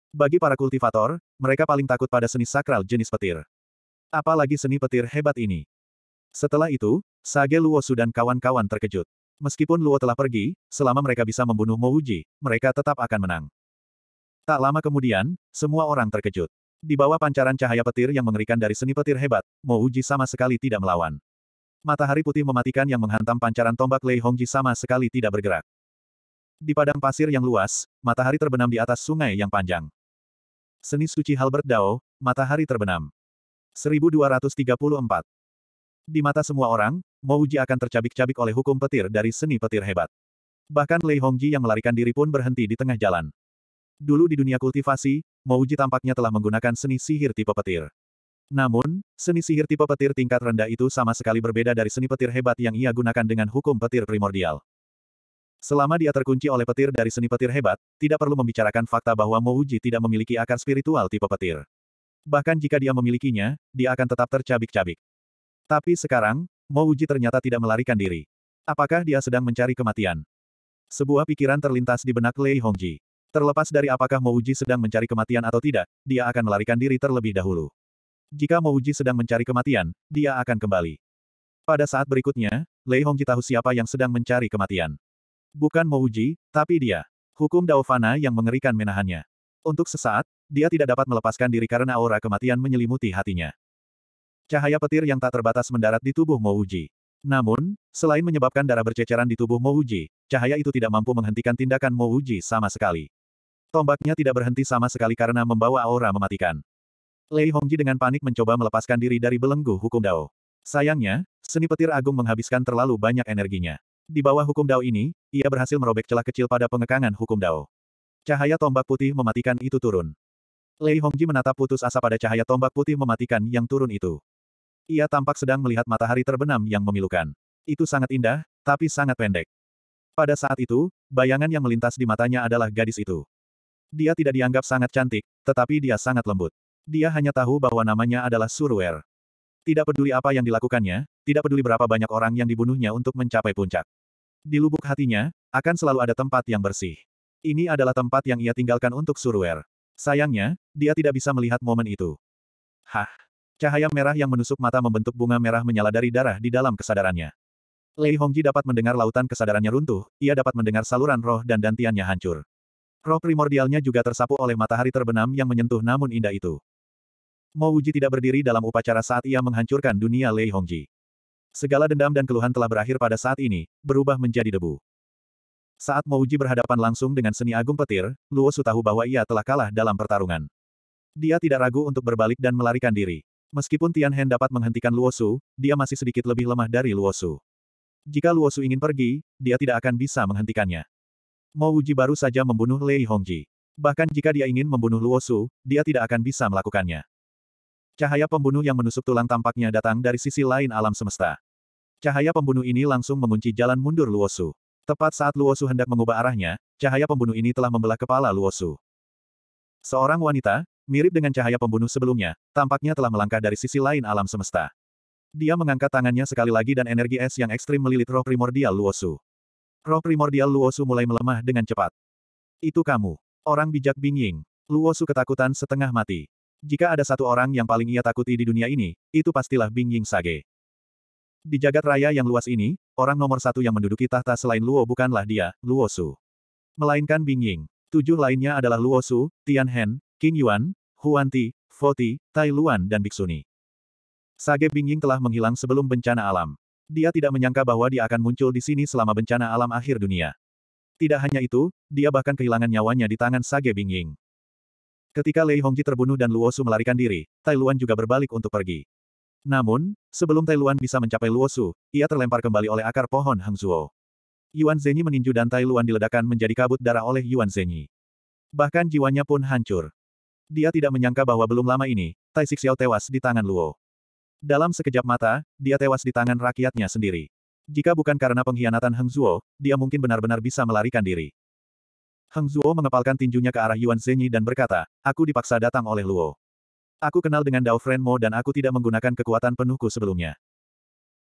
Bagi para kultivator, mereka paling takut pada seni sakral jenis petir. Apalagi seni petir hebat ini. Setelah itu, Sage Luosu dan kawan-kawan terkejut. Meskipun Luo telah pergi, selama mereka bisa membunuh Mo Wuji, mereka tetap akan menang. Tak lama kemudian, semua orang terkejut. Di bawah pancaran cahaya petir yang mengerikan dari seni petir hebat, Mo Wuji sama sekali tidak melawan. Matahari putih mematikan yang menghantam pancaran tombak Lei Hongji sama sekali tidak bergerak. Di padang pasir yang luas, matahari terbenam di atas sungai yang panjang. Seni suci Halbert Dao, matahari terbenam. 1234 di mata semua orang, Mo Wuji akan tercabik-cabik oleh hukum petir dari seni petir hebat. Bahkan Lei Hongji yang melarikan diri pun berhenti di tengah jalan. Dulu di dunia kultivasi, Mo Wuji tampaknya telah menggunakan seni sihir tipe petir. Namun, seni sihir tipe petir tingkat rendah itu sama sekali berbeda dari seni petir hebat yang ia gunakan dengan hukum petir primordial. Selama dia terkunci oleh petir dari seni petir hebat, tidak perlu membicarakan fakta bahwa Mo Wuji tidak memiliki akar spiritual tipe petir. Bahkan jika dia memilikinya, dia akan tetap tercabik-cabik. Tapi sekarang, Mo Wuji ternyata tidak melarikan diri. Apakah dia sedang mencari kematian? Sebuah pikiran terlintas di benak Lei Hongji. Terlepas dari apakah Mo Wuji sedang mencari kematian atau tidak, dia akan melarikan diri terlebih dahulu. Jika Mo Wuji sedang mencari kematian, dia akan kembali. Pada saat berikutnya, Lei Hongji tahu siapa yang sedang mencari kematian. Bukan Mo Wuji, tapi dia. Hukum Dao Fana yang mengerikan menahannya. Untuk sesaat, dia tidak dapat melepaskan diri karena aura kematian menyelimuti hatinya. Cahaya petir yang tak terbatas mendarat di tubuh Mo Wuji. Namun, selain menyebabkan darah berceceran di tubuh Mo Wuji, cahaya itu tidak mampu menghentikan tindakan Mo Wuji sama sekali. Tombaknya tidak berhenti sama sekali karena membawa aura mematikan. Lei Hongji dengan panik mencoba melepaskan diri dari belenggu hukum Dao. Sayangnya, seni petir agung menghabiskan terlalu banyak energinya. Di bawah hukum Dao ini, ia berhasil merobek celah kecil pada pengekangan hukum Dao. Cahaya tombak putih mematikan itu turun. Lei Hongji menatap putus asa pada cahaya tombak putih mematikan yang turun itu. Ia tampak sedang melihat matahari terbenam yang memilukan. Itu sangat indah, tapi sangat pendek. Pada saat itu, bayangan yang melintas di matanya adalah gadis itu. Dia tidak dianggap sangat cantik, tetapi dia sangat lembut. Dia hanya tahu bahwa namanya adalah Surwer. Tidak peduli apa yang dilakukannya, tidak peduli berapa banyak orang yang dibunuhnya untuk mencapai puncak. Di lubuk hatinya, akan selalu ada tempat yang bersih. Ini adalah tempat yang ia tinggalkan untuk Surwer. Sayangnya, dia tidak bisa melihat momen itu. Hah! Cahaya merah yang menusuk mata membentuk bunga merah menyala dari darah di dalam kesadarannya. Lei Hongji dapat mendengar lautan kesadarannya runtuh, ia dapat mendengar saluran roh dan dantiannya hancur. Roh primordialnya juga tersapu oleh matahari terbenam yang menyentuh namun indah itu. Mo Wuji tidak berdiri dalam upacara saat ia menghancurkan dunia Lei Hongji. Segala dendam dan keluhan telah berakhir pada saat ini, berubah menjadi debu. Saat Mo Wuji berhadapan langsung dengan seni agung petir, Luo Su tahu bahwa ia telah kalah dalam pertarungan. Dia tidak ragu untuk berbalik dan melarikan diri. Meskipun Tian Hen dapat menghentikan Luo Su, dia masih sedikit lebih lemah dari Luo Su. Jika Luo Su ingin pergi, dia tidak akan bisa menghentikannya. Mo Wuji baru saja membunuh Lei Hongji. Bahkan jika dia ingin membunuh Luo Su, dia tidak akan bisa melakukannya. Cahaya pembunuh yang menusuk tulang tampaknya datang dari sisi lain alam semesta. Cahaya pembunuh ini langsung mengunci jalan mundur Luosu. Tepat saat Luosu hendak mengubah arahnya, cahaya pembunuh ini telah membelah kepala Luosu. Seorang wanita, mirip dengan cahaya pembunuh sebelumnya, tampaknya telah melangkah dari sisi lain alam semesta. Dia mengangkat tangannya sekali lagi dan energi es yang ekstrim melilit roh primordial Luosu. Roh primordial Luosu mulai melemah dengan cepat. Itu kamu. Orang bijak Bingying. Luosu ketakutan setengah mati. Jika ada satu orang yang paling ia takuti di dunia ini, itu pastilah Bing Ying Sage. Di jagat raya yang luas ini, orang nomor satu yang menduduki tahta selain Luo bukanlah dia, Luo Su. Melainkan Bing Ying. Tujuh lainnya adalah Luo Su, Tian Hen, King Yuan, Huan Ti, Fo Ti, Tai Luan dan Biksuni. Sage Bing Ying telah menghilang sebelum bencana alam. Dia tidak menyangka bahwa dia akan muncul di sini selama bencana alam akhir dunia. Tidak hanya itu, dia bahkan kehilangan nyawanya di tangan Sage Bing Ying. Ketika Lei Hongji terbunuh dan Luosu melarikan diri, Tai Luan juga berbalik untuk pergi. Namun, sebelum Tai Luan bisa mencapai Luosu, ia terlempar kembali oleh akar pohon Hang Zuo. Yuan Zenyi meninju dan Tai Luan diledakkan menjadi kabut darah oleh Yuan Zenyi. Bahkan jiwanya pun hancur. Dia tidak menyangka bahwa belum lama ini, Tai Xiao tewas di tangan Luo. Dalam sekejap mata, dia tewas di tangan rakyatnya sendiri. Jika bukan karena pengkhianatan Heng Zuo, dia mungkin benar-benar bisa melarikan diri. Heng Zuo mengepalkan tinjunya ke arah Yuan Zhenyi dan berkata, aku dipaksa datang oleh Luo. Aku kenal dengan Dao Friend Mo dan aku tidak menggunakan kekuatan penuhku sebelumnya.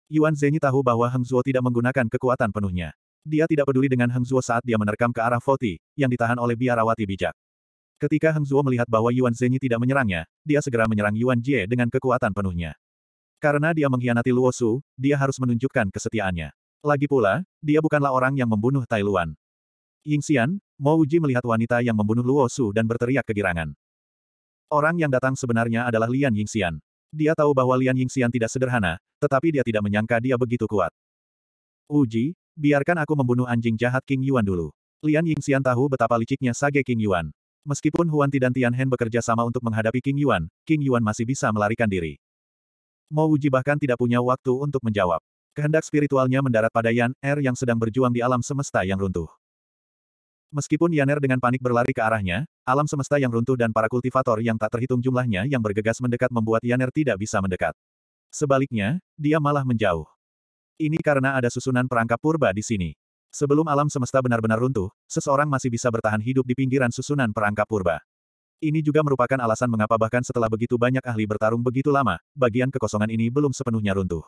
Yuan Zhenyi tahu bahwa Heng Zuo tidak menggunakan kekuatan penuhnya. Dia tidak peduli dengan Heng Zuo saat dia menerkam ke arah Foti, yang ditahan oleh biarawati bijak. Ketika Heng Zuo melihat bahwa Yuan Zhenyi tidak menyerangnya, dia segera menyerang Yuan Jie dengan kekuatan penuhnya. Karena dia mengkhianati Luo Su, dia harus menunjukkan kesetiaannya. Lagi pula, dia bukanlah orang yang membunuh Tai Luan. Ying Xian, Mo Wuji melihat wanita yang membunuh Luo Su dan berteriak kegirangan. Orang yang datang sebenarnya adalah Lian Yingxian. Dia tahu bahwa Lian Yingxian tidak sederhana, tetapi dia tidak menyangka dia begitu kuat. Uji, biarkan aku membunuh anjing jahat King Yuan dulu. Lian Yingxian tahu betapa liciknya sage King Yuan. Meskipun Huan Ti dan Tian Hen bekerja sama untuk menghadapi King Yuan, King Yuan masih bisa melarikan diri. Mo Wuji bahkan tidak punya waktu untuk menjawab. Kehendak spiritualnya mendarat pada Yan Er yang sedang berjuang di alam semesta yang runtuh. Meskipun Yaner dengan panik berlari ke arahnya, alam semesta yang runtuh dan para kultivator yang tak terhitung jumlahnya yang bergegas mendekat membuat Yaner tidak bisa mendekat. Sebaliknya, dia malah menjauh. Ini karena ada susunan perangkap purba di sini. Sebelum alam semesta benar-benar runtuh, seseorang masih bisa bertahan hidup di pinggiran susunan perangkap purba. Ini juga merupakan alasan mengapa bahkan setelah begitu banyak ahli bertarung begitu lama, bagian kekosongan ini belum sepenuhnya runtuh.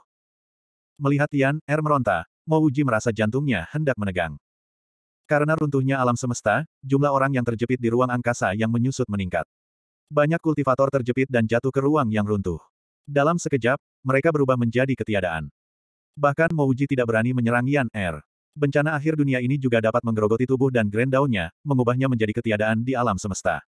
Melihat Yan, Er meronta, Mo Wuji merasa jantungnya hendak menegang. Karena runtuhnya alam semesta, jumlah orang yang terjepit di ruang angkasa yang menyusut meningkat. Banyak kultivator terjepit dan jatuh ke ruang yang runtuh. Dalam sekejap, mereka berubah menjadi ketiadaan. Bahkan Mouji tidak berani menyerang Yan Er. Bencana akhir dunia ini juga dapat menggerogoti tubuh dan Grand Daunnya, mengubahnya menjadi ketiadaan di alam semesta.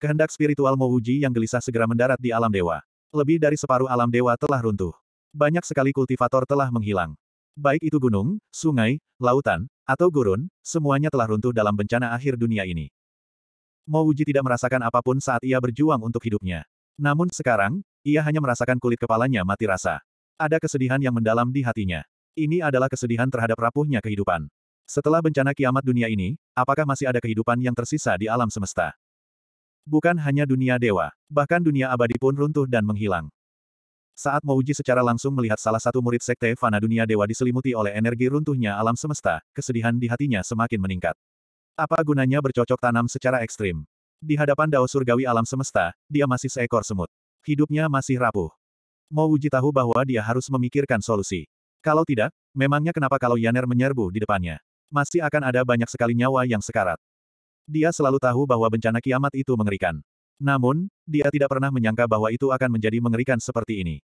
Kehendak spiritual Mouji yang gelisah segera mendarat di alam dewa. Lebih dari separuh alam dewa telah runtuh. Banyak sekali kultivator telah menghilang. Baik itu gunung, sungai, lautan, atau gurun, semuanya telah runtuh dalam bencana akhir dunia ini. Mo Wuji tidak merasakan apa pun saat ia berjuang untuk hidupnya. Namun sekarang, ia hanya merasakan kulit kepalanya mati rasa. Ada kesedihan yang mendalam di hatinya. Ini adalah kesedihan terhadap rapuhnya kehidupan. Setelah bencana kiamat dunia ini, apakah masih ada kehidupan yang tersisa di alam semesta? Bukan hanya dunia dewa, bahkan dunia abadi pun runtuh dan menghilang. Saat Mouji secara langsung melihat salah satu murid sekte Fana Dunia Dewa diselimuti oleh energi runtuhnya alam semesta, kesedihan di hatinya semakin meningkat. Apa gunanya bercocok tanam secara ekstrim? Di hadapan Dao Surgawi alam semesta, dia masih seekor semut. Hidupnya masih rapuh. Mouji tahu bahwa dia harus memikirkan solusi. Kalau tidak, memangnya kenapa kalau Yaner menyerbu di depannya? Masih akan ada banyak sekali nyawa yang sekarat. Dia selalu tahu bahwa bencana kiamat itu mengerikan. Namun, dia tidak pernah menyangka bahwa itu akan menjadi mengerikan seperti ini.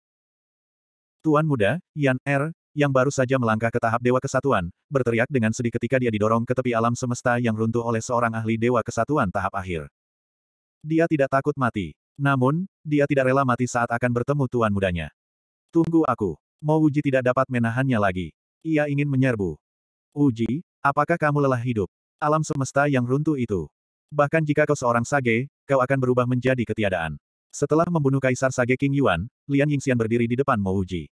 Tuan muda, Yan Er, yang baru saja melangkah ke tahap Dewa Kesatuan, berteriak dengan sedih ketika dia didorong ke tepi alam semesta yang runtuh oleh seorang ahli Dewa Kesatuan tahap akhir. Dia tidak takut mati. Namun, dia tidak rela mati saat akan bertemu tuan mudanya. Tunggu aku. Mo Wuji tidak dapat menahannya lagi. Ia ingin menyerbu. Uji, apakah kamu lelah hidup? Alam semesta yang runtuh itu. Bahkan jika kau seorang sage, kau akan berubah menjadi ketiadaan. Setelah membunuh Kaisar Sage King Yuan, Lian Yingxian berdiri di depan Mo Wuji.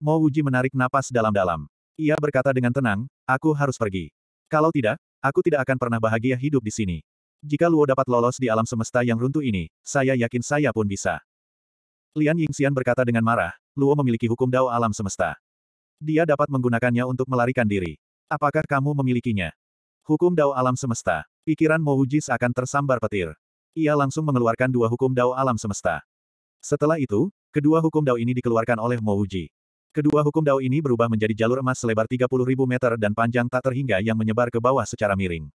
Mo Wuji menarik napas dalam-dalam. Ia berkata dengan tenang, aku harus pergi. Kalau tidak, aku tidak akan pernah bahagia hidup di sini. Jika Luo dapat lolos di alam semesta yang runtuh ini, saya yakin saya pun bisa. Lian Yingxian berkata dengan marah, Luo memiliki hukum Dao alam semesta. Dia dapat menggunakannya untuk melarikan diri. Apakah kamu memilikinya? Hukum Dao alam semesta. Pikiran Mo Wuji seakan tersambar petir. Ia langsung mengeluarkan dua hukum Dao alam semesta. Setelah itu, kedua hukum Dao ini dikeluarkan oleh Mo Wuji. Kedua hukum Dao ini berubah menjadi jalur emas selebar 30.000 meter dan panjang tak terhingga yang menyebar ke bawah secara miring.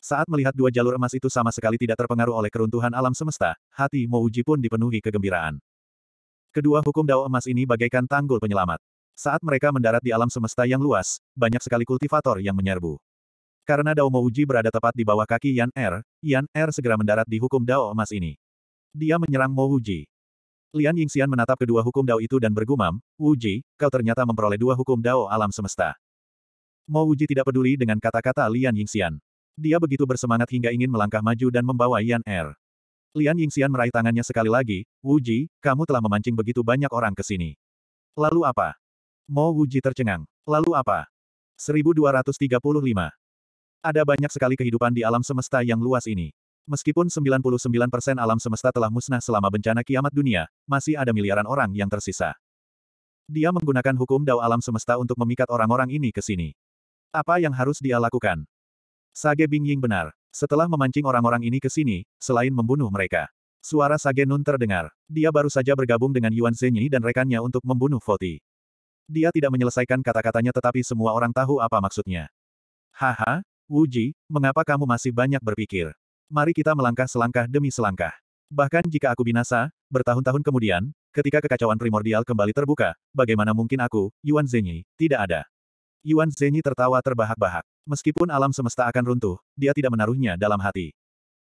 Saat melihat dua jalur emas itu sama sekali tidak terpengaruh oleh keruntuhan alam semesta, hati Mo Uji pun dipenuhi kegembiraan. Kedua hukum Dao emas ini bagaikan tanggul penyelamat. Saat mereka mendarat di alam semesta yang luas, banyak sekali kultivator yang menyerbu. Karena Dao Mo Uji berada tepat di bawah kaki Yan Er, Yan Er segera mendarat di hukum Dao emas ini. Dia menyerang Mo Uji. Lian Yingxian menatap kedua hukum Dao itu dan bergumam, Wuji, kau ternyata memperoleh dua hukum Dao alam semesta. Mo Wuji tidak peduli dengan kata-kata Lian Yingxian. Dia begitu bersemangat hingga ingin melangkah maju dan membawa Yan Er. Lian Yingxian meraih tangannya sekali lagi, Wuji, kamu telah memancing begitu banyak orang ke sini. Lalu apa? Mo Wuji tercengang. Lalu apa? 1235. Ada banyak sekali kehidupan di alam semesta yang luas ini. Meskipun 99% alam semesta telah musnah selama bencana kiamat dunia, masih ada miliaran orang yang tersisa. Dia menggunakan hukum dao alam semesta untuk memikat orang-orang ini ke sini. Apa yang harus dia lakukan? Sage Bingying benar. Setelah memancing orang-orang ini ke sini, selain membunuh mereka. Suara Sage Nun terdengar. Dia baru saja bergabung dengan Yuan Zhenyi dan rekannya untuk membunuh Foti. Dia tidak menyelesaikan kata-katanya tetapi semua orang tahu apa maksudnya. Haha, Wuji, mengapa kamu masih banyak berpikir? Mari kita melangkah selangkah demi selangkah. Bahkan jika aku binasa, bertahun-tahun kemudian, ketika kekacauan primordial kembali terbuka, bagaimana mungkin aku, Yuan Zhenyi, tidak ada. Yuan Zhenyi tertawa terbahak-bahak. Meskipun alam semesta akan runtuh, dia tidak menaruhnya dalam hati.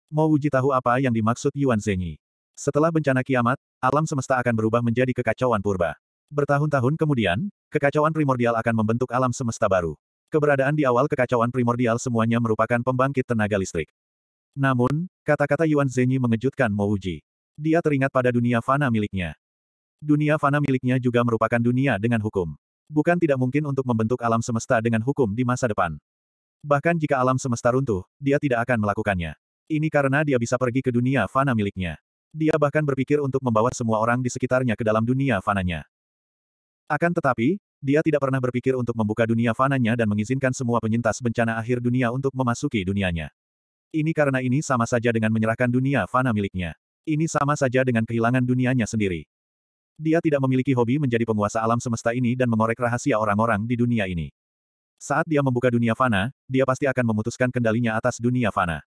Mau uji tahu apa yang dimaksud Yuan Zhenyi. Setelah bencana kiamat, alam semesta akan berubah menjadi kekacauan purba. Bertahun-tahun kemudian, kekacauan primordial akan membentuk alam semesta baru. Keberadaan di awal kekacauan primordial semuanya merupakan pembangkit tenaga listrik. Namun, kata-kata Yuan Zhenyi mengejutkan Mo Wuji. Dia teringat pada dunia fana miliknya. Dunia fana miliknya juga merupakan dunia dengan hukum. Bukan tidak mungkin untuk membentuk alam semesta dengan hukum di masa depan. Bahkan jika alam semesta runtuh, dia tidak akan melakukannya. Ini karena dia bisa pergi ke dunia fana miliknya. Dia bahkan berpikir untuk membawa semua orang di sekitarnya ke dalam dunia fananya. Akan tetapi, dia tidak pernah berpikir untuk membuka dunia fananya dan mengizinkan semua penyintas bencana akhir dunia untuk memasuki dunianya. Ini karena ini sama saja dengan menyerahkan dunia fana miliknya. Ini sama saja dengan kehilangan dunianya sendiri. Dia tidak memiliki hobi menjadi penguasa alam semesta ini dan mengorek rahasia orang-orang di dunia ini. Saat dia membuka dunia fana, dia pasti akan memutuskan kendalinya atas dunia fana.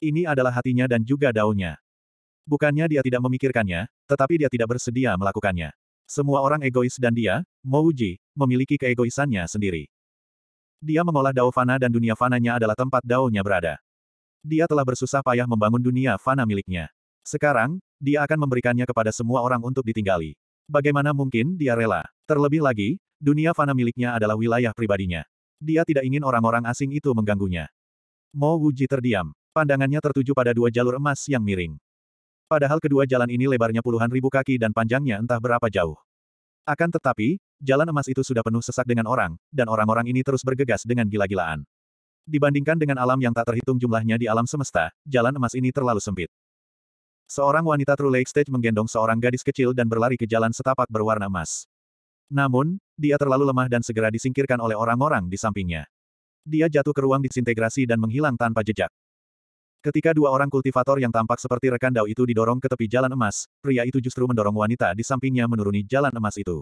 Ini adalah hatinya dan juga daunnya. Bukannya dia tidak memikirkannya, tetapi dia tidak bersedia melakukannya. Semua orang egois dan dia, Mouji, memiliki keegoisannya sendiri. Dia mengolah dao fana dan dunia fananya adalah tempat daonya berada. Dia telah bersusah payah membangun dunia fana miliknya. Sekarang, dia akan memberikannya kepada semua orang untuk ditinggali. Bagaimana mungkin dia rela? Terlebih lagi, dunia fana miliknya adalah wilayah pribadinya. Dia tidak ingin orang-orang asing itu mengganggunya. Mo Wuji terdiam. Pandangannya tertuju pada dua jalur emas yang miring. Padahal kedua jalan ini lebarnya puluhan ribu kaki dan panjangnya entah berapa jauh. Akan tetapi, jalan emas itu sudah penuh sesak dengan orang, dan orang-orang ini terus bergegas dengan gila-gilaan. Dibandingkan dengan alam yang tak terhitung jumlahnya di alam semesta, jalan emas ini terlalu sempit. Seorang wanita True Lake Stage menggendong seorang gadis kecil dan berlari ke jalan setapak berwarna emas. Namun, dia terlalu lemah dan segera disingkirkan oleh orang-orang di sampingnya. Dia jatuh ke ruang disintegrasi dan menghilang tanpa jejak. Ketika dua orang kultivator yang tampak seperti rekan Dao itu didorong ke tepi jalan emas, pria itu justru mendorong wanita di sampingnya menuruni jalan emas itu.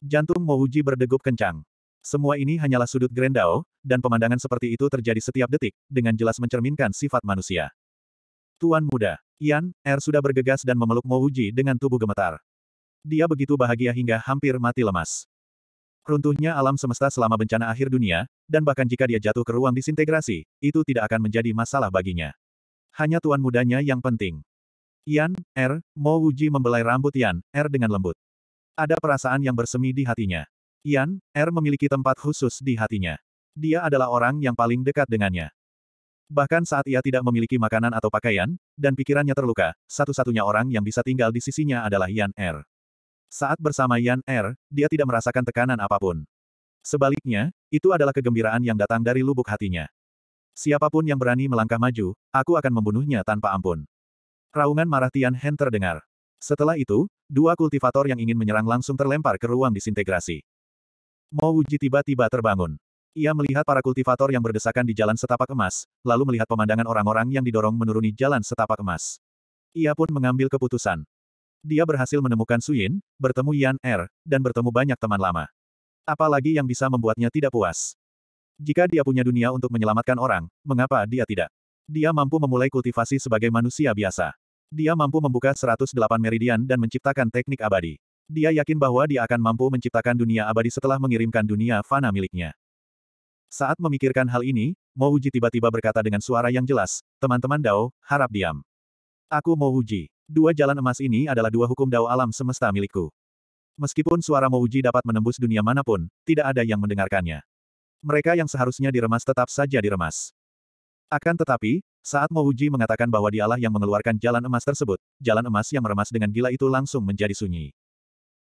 Jantung Mouji berdegup kencang. Semua ini hanyalah sudut Grandao, dan pemandangan seperti itu terjadi setiap detik, dengan jelas mencerminkan sifat manusia. Tuan muda, Yan, Er sudah bergegas dan memeluk Mo Wuji dengan tubuh gemetar. Dia begitu bahagia hingga hampir mati lemas. Runtuhnya alam semesta selama bencana akhir dunia, dan bahkan jika dia jatuh ke ruang disintegrasi, itu tidak akan menjadi masalah baginya. Hanya tuan mudanya yang penting. Yan, R, Mo Wuji membelai rambut Yan, R dengan lembut. Ada perasaan yang bersemi di hatinya. Yan, R memiliki tempat khusus di hatinya. Dia adalah orang yang paling dekat dengannya. Bahkan saat ia tidak memiliki makanan atau pakaian, dan pikirannya terluka, satu-satunya orang yang bisa tinggal di sisinya adalah Yan Er. Saat bersama Yan Er, dia tidak merasakan tekanan apa pun. Sebaliknya, itu adalah kegembiraan yang datang dari lubuk hatinya. Siapa pun yang berani melangkah maju, aku akan membunuhnya tanpa ampun. Raungan marah Tian Hen terdengar. Setelah itu, dua kultivator yang ingin menyerang langsung terlempar ke ruang disintegrasi. Mo Wuji tiba-tiba terbangun. Ia melihat para kultivator yang berdesakan di jalan setapak emas, lalu melihat pemandangan orang-orang yang didorong menuruni jalan setapak emas. Ia pun mengambil keputusan. Dia berhasil menemukan Suyin, bertemu Yan Er, dan bertemu banyak teman lama. Apalagi yang bisa membuatnya tidak puas. Jika dia punya dunia untuk menyelamatkan orang, mengapa dia tidak? Dia mampu memulai kultivasi sebagai manusia biasa. Dia mampu membuka 108 meridian dan menciptakan teknik abadi. Dia yakin bahwa dia akan mampu menciptakan dunia abadi setelah mengirimkan dunia fana miliknya. Saat memikirkan hal ini, Mo Wuji tiba-tiba berkata dengan suara yang jelas, teman-teman Dao, harap diam. Aku Mo Wuji. Dua jalan emas ini adalah dua hukum Dao alam semesta milikku. Meskipun suara Mo Wuji dapat menembus dunia mana pun, tidak ada yang mendengarkannya. Mereka yang seharusnya diremas tetap saja diremas. Akan tetapi, saat Mo Wuji mengatakan bahwa dialah yang mengeluarkan jalan emas tersebut, jalan emas yang meremas dengan gila itu langsung menjadi sunyi.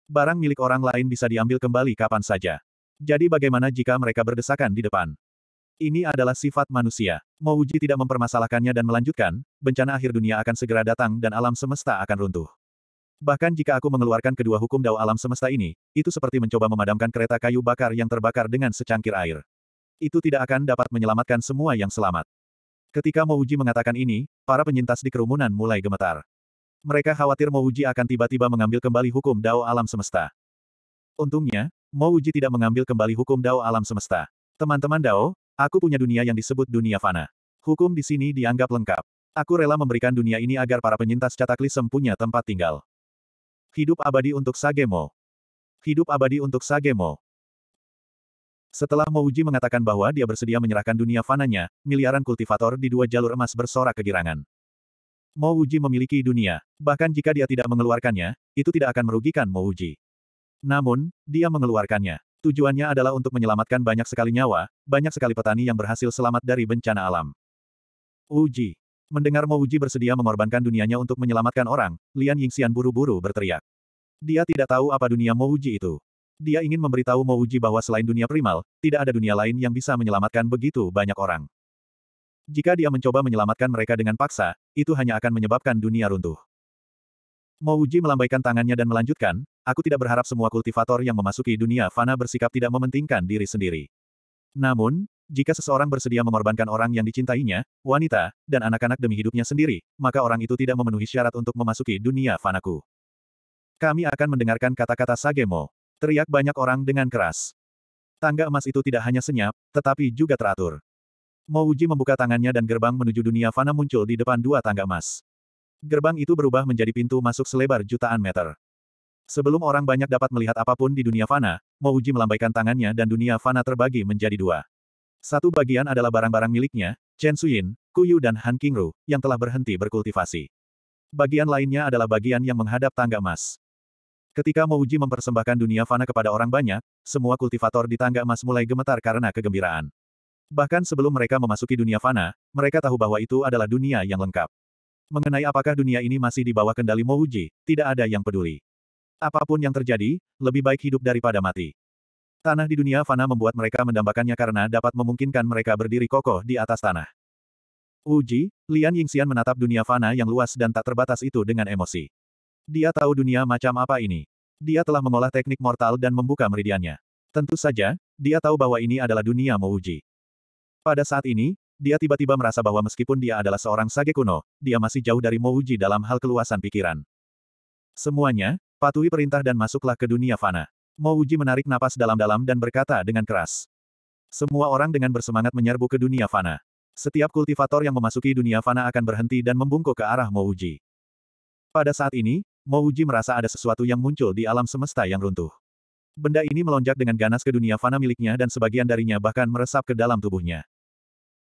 Barang milik orang lain bisa diambil kembali kapan saja. Jadi bagaimana jika mereka berdesakan di depan? Ini adalah sifat manusia. Mouji tidak mempermasalahkannya dan melanjutkan, bencana akhir dunia akan segera datang dan alam semesta akan runtuh. Bahkan jika aku mengeluarkan kedua hukum dao alam semesta ini, itu seperti mencoba memadamkan kereta kayu bakar yang terbakar dengan secangkir air. Itu tidak akan dapat menyelamatkan semua yang selamat. Ketika Mouji mengatakan ini, para penyintas di kerumunan mulai gemetar. Mereka khawatir Mouji akan tiba-tiba mengambil kembali hukum dao alam semesta. Untungnya, Mo Wuji tidak mengambil kembali hukum Dao alam semesta. Teman-teman Dao, aku punya dunia yang disebut dunia fana. Hukum di sini dianggap lengkap. Aku rela memberikan dunia ini agar para penyintas cataklisem punya tempat tinggal. Hidup abadi untuk Sagemo. Hidup abadi untuk Sagemo. Setelah Mo Wuji mengatakan bahwa dia bersedia menyerahkan dunia fananya, miliaran kultivator di dua jalur emas bersorak kegirangan. Mo Wuji memiliki dunia, bahkan jika dia tidak mengeluarkannya, itu tidak akan merugikan Mo Wuji. Namun, dia mengeluarkannya. Tujuannya adalah untuk menyelamatkan banyak sekali nyawa, banyak sekali petani yang berhasil selamat dari bencana alam. Uji. Mendengar Mo Uji bersedia mengorbankan dunianya untuk menyelamatkan orang, Lian Yingxian buru-buru berteriak. Dia tidak tahu apa dunia Mo Uji itu. Dia ingin memberitahu Mo Uji bahwa selain dunia primal, tidak ada dunia lain yang bisa menyelamatkan begitu banyak orang. Jika dia mencoba menyelamatkan mereka dengan paksa, itu hanya akan menyebabkan dunia runtuh. Mo Wuji melambaikan tangannya dan melanjutkan, aku tidak berharap semua kultivator yang memasuki dunia fana bersikap tidak mementingkan diri sendiri. Namun, jika seseorang bersedia mengorbankan orang yang dicintainya, wanita, dan anak-anak demi hidupnya sendiri, maka orang itu tidak memenuhi syarat untuk memasuki dunia fanaku. Kami akan mendengarkan kata-kata Sagemo. Teriak banyak orang dengan keras. Tangga emas itu tidak hanya senyap, tetapi juga teratur. Mo Wuji membuka tangannya dan gerbang menuju dunia fana muncul di depan dua tangga emas. Gerbang itu berubah menjadi pintu masuk selebar jutaan meter. Sebelum orang banyak dapat melihat apa pun di dunia fana, Mo Uji melambaikan tangannya dan dunia fana terbagi menjadi dua. Satu bagian adalah barang-barang miliknya, Chen Suyin, Kuyu dan Han Qingru, yang telah berhenti berkultivasi. Bagian lainnya adalah bagian yang menghadap tangga emas. Ketika Mo Uji mempersembahkan dunia fana kepada orang banyak, semua kultivator di tangga emas mulai gemetar karena kegembiraan. Bahkan sebelum mereka memasuki dunia fana, mereka tahu bahwa itu adalah dunia yang lengkap. Mengenai apakah dunia ini masih di bawah kendali Mouji, tidak ada yang peduli. Apa pun yang terjadi, lebih baik hidup daripada mati. Tanah di dunia fana membuat mereka mendambakannya karena dapat memungkinkan mereka berdiri kokoh di atas tanah. Uji, Lian Yingxian menatap dunia fana yang luas dan tak terbatas itu dengan emosi. Dia tahu dunia macam apa ini. Dia telah mengolah teknik mortal dan membuka meridiannya. Tentu saja, dia tahu bahwa ini adalah dunia Mouji. Pada saat ini, dia tiba-tiba merasa bahwa meskipun dia adalah seorang sage kuno, dia masih jauh dari Mouji dalam hal keluasan pikiran. Semuanya, patuhi perintah dan masuklah ke dunia fana. Mouji menarik napas dalam-dalam dan berkata dengan keras. Semua orang dengan bersemangat menyerbu ke dunia fana. Setiap kultivator yang memasuki dunia fana akan berhenti dan membungkuk ke arah Mouji. Pada saat ini, Mouji merasa ada sesuatu yang muncul di alam semesta yang runtuh. Benda ini melonjak dengan ganas ke dunia fana miliknya dan sebagian darinya bahkan meresap ke dalam tubuhnya.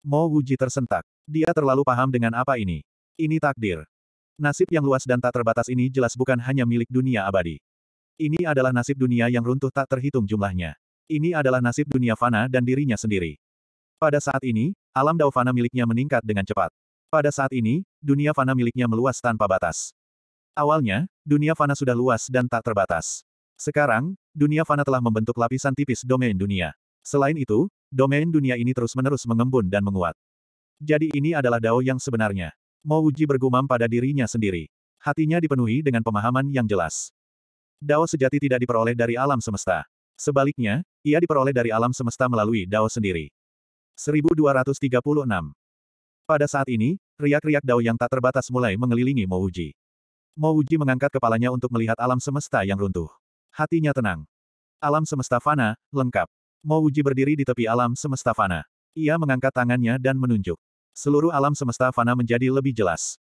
Mo Wuji tersentak. Dia terlalu paham dengan apa ini. Ini takdir. Nasib yang luas dan tak terbatas ini jelas bukan hanya milik dunia abadi. Ini adalah nasib dunia yang runtuh tak terhitung jumlahnya. Ini adalah nasib dunia fana dan dirinya sendiri. Pada saat ini, alam dao fana miliknya meningkat dengan cepat. Pada saat ini, dunia fana miliknya meluas tanpa batas. Awalnya, dunia fana sudah luas dan tak terbatas. Sekarang, dunia fana telah membentuk lapisan tipis domain dunia. Selain itu, domain dunia ini terus-menerus mengembun dan menguat. Jadi ini adalah Dao yang sebenarnya. Mo Wuji bergumam pada dirinya sendiri. Hatinya dipenuhi dengan pemahaman yang jelas. Dao sejati tidak diperoleh dari alam semesta. Sebaliknya, ia diperoleh dari alam semesta melalui Dao sendiri. 1236. Pada saat ini, riak-riak Dao yang tak terbatas mulai mengelilingi Mo Wuji. Mo Wuji mengangkat kepalanya untuk melihat alam semesta yang runtuh. Hatinya tenang. Alam semesta fana, lengkap. Mo Wuji berdiri di tepi alam semesta fana. Ia mengangkat tangannya dan menunjuk. Seluruh alam semesta fana menjadi lebih jelas.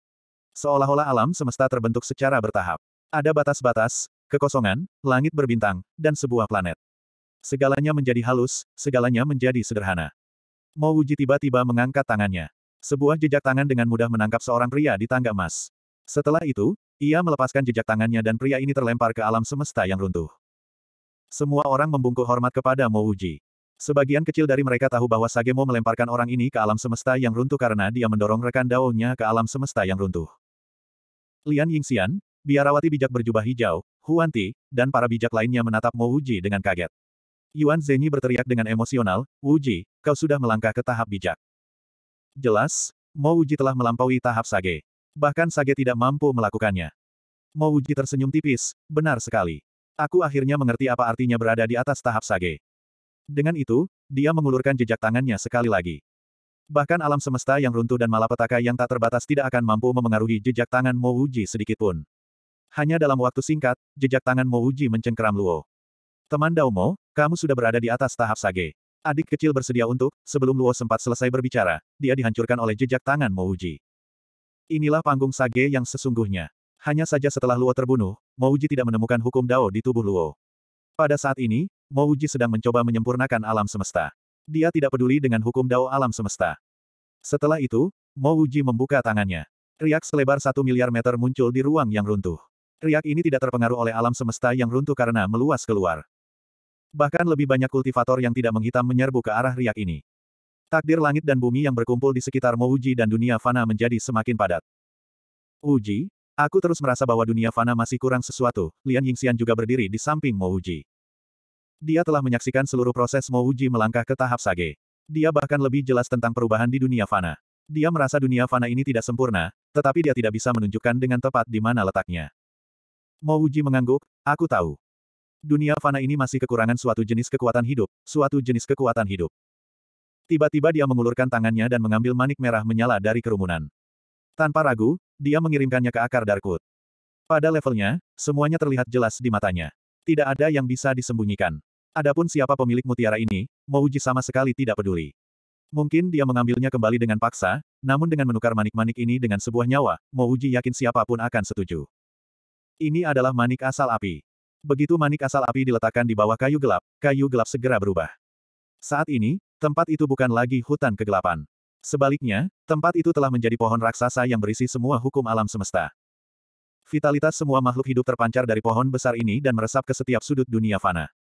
Seolah-olah alam semesta terbentuk secara bertahap. Ada batas-batas, kekosongan, langit berbintang, dan sebuah planet. Segalanya menjadi halus, segalanya menjadi sederhana. Mo Wuji tiba-tiba mengangkat tangannya. Sebuah jejak tangan dengan mudah menangkap seorang pria di tangga emas. Setelah itu, ia melepaskan jejak tangannya dan pria ini terlempar ke alam semesta yang runtuh. Semua orang membungkuk hormat kepada Mo Wuji. Sebagian kecil dari mereka tahu bahwa Sagemo melemparkan orang ini ke alam semesta yang runtuh karena dia mendorong rekan daunnya ke alam semesta yang runtuh. Lian Yingxian, biarawati bijak berjubah hijau, Huan Ti, dan para bijak lainnya menatap Mo Wuji dengan kaget. Yuan Zhenyi berteriak dengan emosional, Wuji, kau sudah melangkah ke tahap bijak. Jelas, Mo Wuji telah melampaui tahap Sage. Bahkan Sage tidak mampu melakukannya. Mo Wuji tersenyum tipis, benar sekali. Aku akhirnya mengerti apa artinya berada di atas tahap Sage. Dengan itu, dia mengulurkan jejak tangannya sekali lagi. Bahkan alam semesta yang runtuh dan malapetaka yang tak terbatas tidak akan mampu memengaruhi jejak tangan Mo Wuji sedikitpun. Hanya dalam waktu singkat, jejak tangan Mo Wuji mencengkeram Luo. Teman Daumo, kamu sudah berada di atas tahap Sage. Adik kecil bersedia untuk, sebelum Luo sempat selesai berbicara, dia dihancurkan oleh jejak tangan Mo Wuji. Inilah panggung Sage yang sesungguhnya. Hanya saja setelah Luo terbunuh, Mo Wuji tidak menemukan hukum Dao di tubuh Luo. Pada saat ini, Mo Wuji sedang mencoba menyempurnakan alam semesta. Dia tidak peduli dengan hukum Dao alam semesta. Setelah itu, Mo Wuji membuka tangannya. Riak selebar satu miliar meter muncul di ruang yang runtuh. Riak ini tidak terpengaruh oleh alam semesta yang runtuh karena meluas keluar. Bahkan lebih banyak kultivator yang tidak menghitam menyerbu ke arah riak ini. Takdir langit dan bumi yang berkumpul di sekitar Mo Wuji dan dunia fana menjadi semakin padat. Uji, aku terus merasa bahwa dunia fana masih kurang sesuatu, Lian Yingxian juga berdiri di samping Mo Wuji. Dia telah menyaksikan seluruh proses Mo Wuji melangkah ke tahap Sage. Dia bahkan lebih jelas tentang perubahan di dunia fana. Dia merasa dunia fana ini tidak sempurna, tetapi dia tidak bisa menunjukkan dengan tepat di mana letaknya. Mo Wuji mengangguk, aku tahu. Dunia fana ini masih kekurangan suatu jenis kekuatan hidup, suatu jenis kekuatan hidup. Tiba-tiba dia mengulurkan tangannya dan mengambil manik merah menyala dari kerumunan. Tanpa ragu, dia mengirimkannya ke akar Darkwood. Pada levelnya, semuanya terlihat jelas di matanya. Tidak ada yang bisa disembunyikan. Adapun siapa pemilik mutiara ini, Mouji sama sekali tidak peduli. Mungkin dia mengambilnya kembali dengan paksa, namun dengan menukar manik-manik ini dengan sebuah nyawa, Mouji yakin siapa pun akan setuju. Ini adalah manik asal api. Begitu manik asal api diletakkan di bawah kayu gelap, kayu gelap segera berubah. Saat ini, Tempat itu bukan lagi hutan kegelapan. Sebaliknya, tempat itu telah menjadi pohon raksasa yang berisi semua hukum alam semesta. Vitalitas semua makhluk hidup terpancar dari pohon besar ini dan meresap ke setiap sudut dunia fana.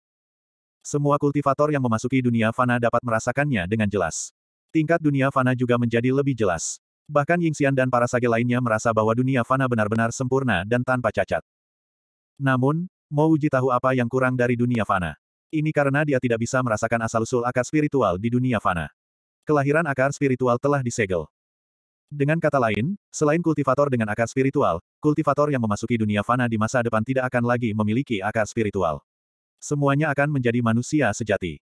Semua kultivator yang memasuki dunia fana dapat merasakannya dengan jelas. Tingkat dunia fana juga menjadi lebih jelas. Bahkan Yingxian dan para sage lainnya merasa bahwa dunia fana benar-benar sempurna dan tanpa cacat. Namun, Mo Wuji tahu apa yang kurang dari dunia fana. Ini karena dia tidak bisa merasakan asal-usul akar spiritual di dunia fana. Kelahiran akar spiritual telah disegel. Dengan kata lain, selain kultivator dengan akar spiritual, kultivator yang memasuki dunia fana di masa depan tidak akan lagi memiliki akar spiritual. Semuanya akan menjadi manusia sejati.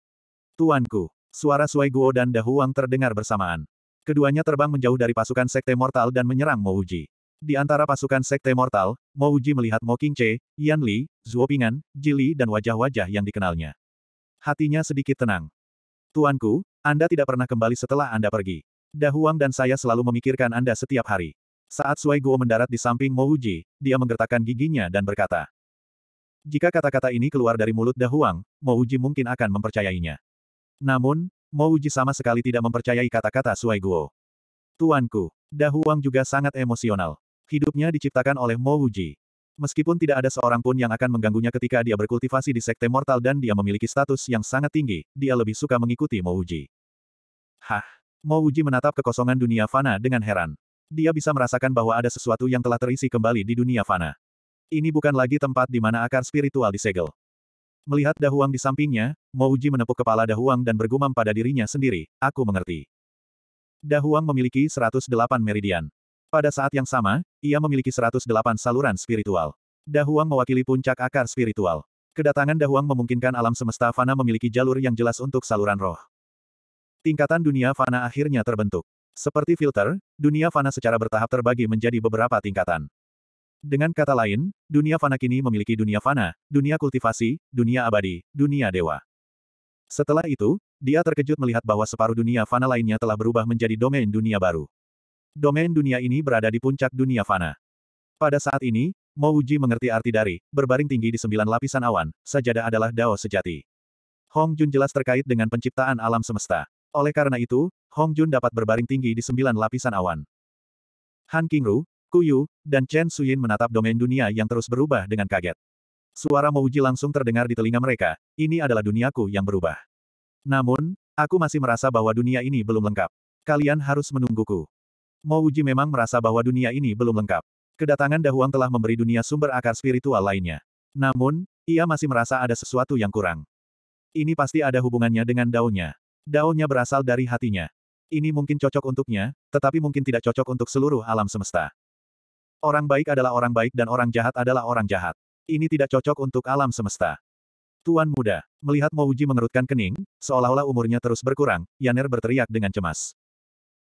Tuanku, suara Suai Guo dan Dahuang terdengar bersamaan. Keduanya terbang menjauh dari pasukan Sekte Mortal dan menyerang Mouji. Di antara pasukan Sekte Mortal, Mo Wuji melihat Mo Qingce, Yan Li, Zhuo Pingan, Jili dan wajah-wajah yang dikenalnya. Hatinya sedikit tenang. Tuanku, Anda tidak pernah kembali setelah Anda pergi. Dahuang dan saya selalu memikirkan Anda setiap hari. Saat Suai Guo mendarat di samping Mo Wuji, dia menggertakkan giginya dan berkata. Jika kata-kata ini keluar dari mulut Da Huang, Mo Wuji mungkin akan mempercayainya. Namun, Mo Wuji sama sekali tidak mempercayai kata-kata Suai Guo. Tuanku, Da Huang juga sangat emosional. Hidupnya diciptakan oleh Mo Wuji. Meskipun tidak ada seorang pun yang akan mengganggunya ketika dia berkultivasi di Sekte Mortal dan dia memiliki status yang sangat tinggi, dia lebih suka mengikuti Mo. Hah? Mo Wuji menatap kekosongan dunia fana dengan heran. Dia bisa merasakan bahwa ada sesuatu yang telah terisi kembali di dunia fana. Ini bukan lagi tempat di mana akar spiritual disegel. Melihat Dahuang di sampingnya, Mo Wuji menepuk kepala Dahuang dan bergumam pada dirinya sendiri, aku mengerti. Dahuang memiliki 108 meridian. Pada saat yang sama, ia memiliki 108 saluran spiritual. Dahuang mewakili puncak akar spiritual. Kedatangan Dahuang memungkinkan alam semesta fana memiliki jalur yang jelas untuk saluran roh. Tingkatan dunia fana akhirnya terbentuk. Seperti filter, dunia fana secara bertahap terbagi menjadi beberapa tingkatan. Dengan kata lain, dunia fana kini memiliki dunia fana, dunia kultivasi, dunia abadi, dunia dewa. Setelah itu, dia terkejut melihat bahwa separuh dunia fana lainnya telah berubah menjadi domain dunia baru. Domain dunia ini berada di puncak dunia fana. Pada saat ini, Mo Wuji mengerti arti dari, berbaring tinggi di sembilan lapisan awan, sajadah adalah Dao sejati. Hong Jun jelas terkait dengan penciptaan alam semesta. Oleh karena itu, Hong Jun dapat berbaring tinggi di sembilan lapisan awan. Han Qingru, Yu, dan Chen Suyin menatap domain dunia yang terus berubah dengan kaget. Suara Mo Wuji langsung terdengar di telinga mereka, ini adalah duniaku yang berubah. Namun, aku masih merasa bahwa dunia ini belum lengkap. Kalian harus menungguku. Mo Wuji memang merasa bahwa dunia ini belum lengkap. Kedatangan Dahuang telah memberi dunia sumber akar spiritual lainnya. Namun, ia masih merasa ada sesuatu yang kurang. Ini pasti ada hubungannya dengan daunnya. Daunnya berasal dari hatinya. Ini mungkin cocok untuknya, tetapi mungkin tidak cocok untuk seluruh alam semesta. Orang baik adalah orang baik dan orang jahat adalah orang jahat. Ini tidak cocok untuk alam semesta. Tuan muda, melihat Mo Wuji mengerutkan kening, seolah-olah umurnya terus berkurang, Yaner berteriak dengan cemas.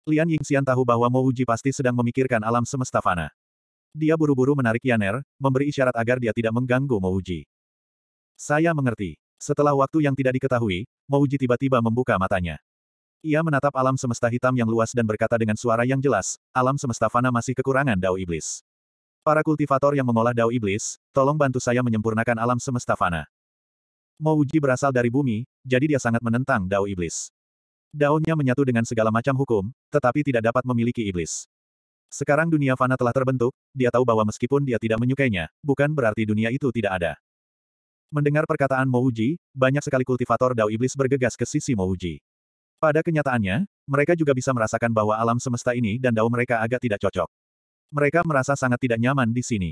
Lian Yingxian tahu bahwa Mo Wuji pasti sedang memikirkan alam semesta fana. Dia buru-buru menarik Yaner, memberi isyarat agar dia tidak mengganggu Mo Wuji. Saya mengerti. Setelah waktu yang tidak diketahui, Mo Wuji tiba-tiba membuka matanya. Ia menatap alam semesta hitam yang luas dan berkata dengan suara yang jelas, alam semesta fana masih kekurangan dao iblis. Para kultivator yang mengolah dao iblis, tolong bantu saya menyempurnakan alam semesta fana. Mo Wuji berasal dari bumi, jadi dia sangat menentang dao iblis. Daunnya menyatu dengan segala macam hukum, tetapi tidak dapat memiliki iblis. Sekarang dunia fana telah terbentuk, dia tahu bahwa meskipun dia tidak menyukainya, bukan berarti dunia itu tidak ada. Mendengar perkataan Mo Wuji, banyak sekali kultivator Dao Iblis bergegas ke sisi Mo Wuji. Pada kenyataannya, mereka juga bisa merasakan bahwa alam semesta ini dan Dao mereka agak tidak cocok. Mereka merasa sangat tidak nyaman di sini.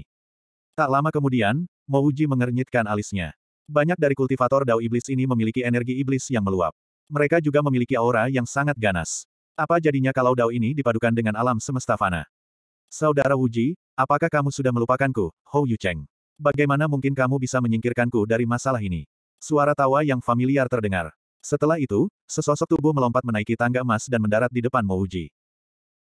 Tak lama kemudian, Mo Wuji mengernyitkan alisnya. Banyak dari kultivator Dao Iblis ini memiliki energi iblis yang meluap. Mereka juga memiliki aura yang sangat ganas. Apa jadinya kalau dao ini dipadukan dengan alam semesta fana? Saudara Wuji, apakah kamu sudah melupakanku, Hou Yucheng? Bagaimana mungkin kamu bisa menyingkirkanku dari masalah ini? Suara tawa yang familiar terdengar. Setelah itu, sesosok tubuh melompat menaiki tangga emas dan mendarat di depan Mo Wuji.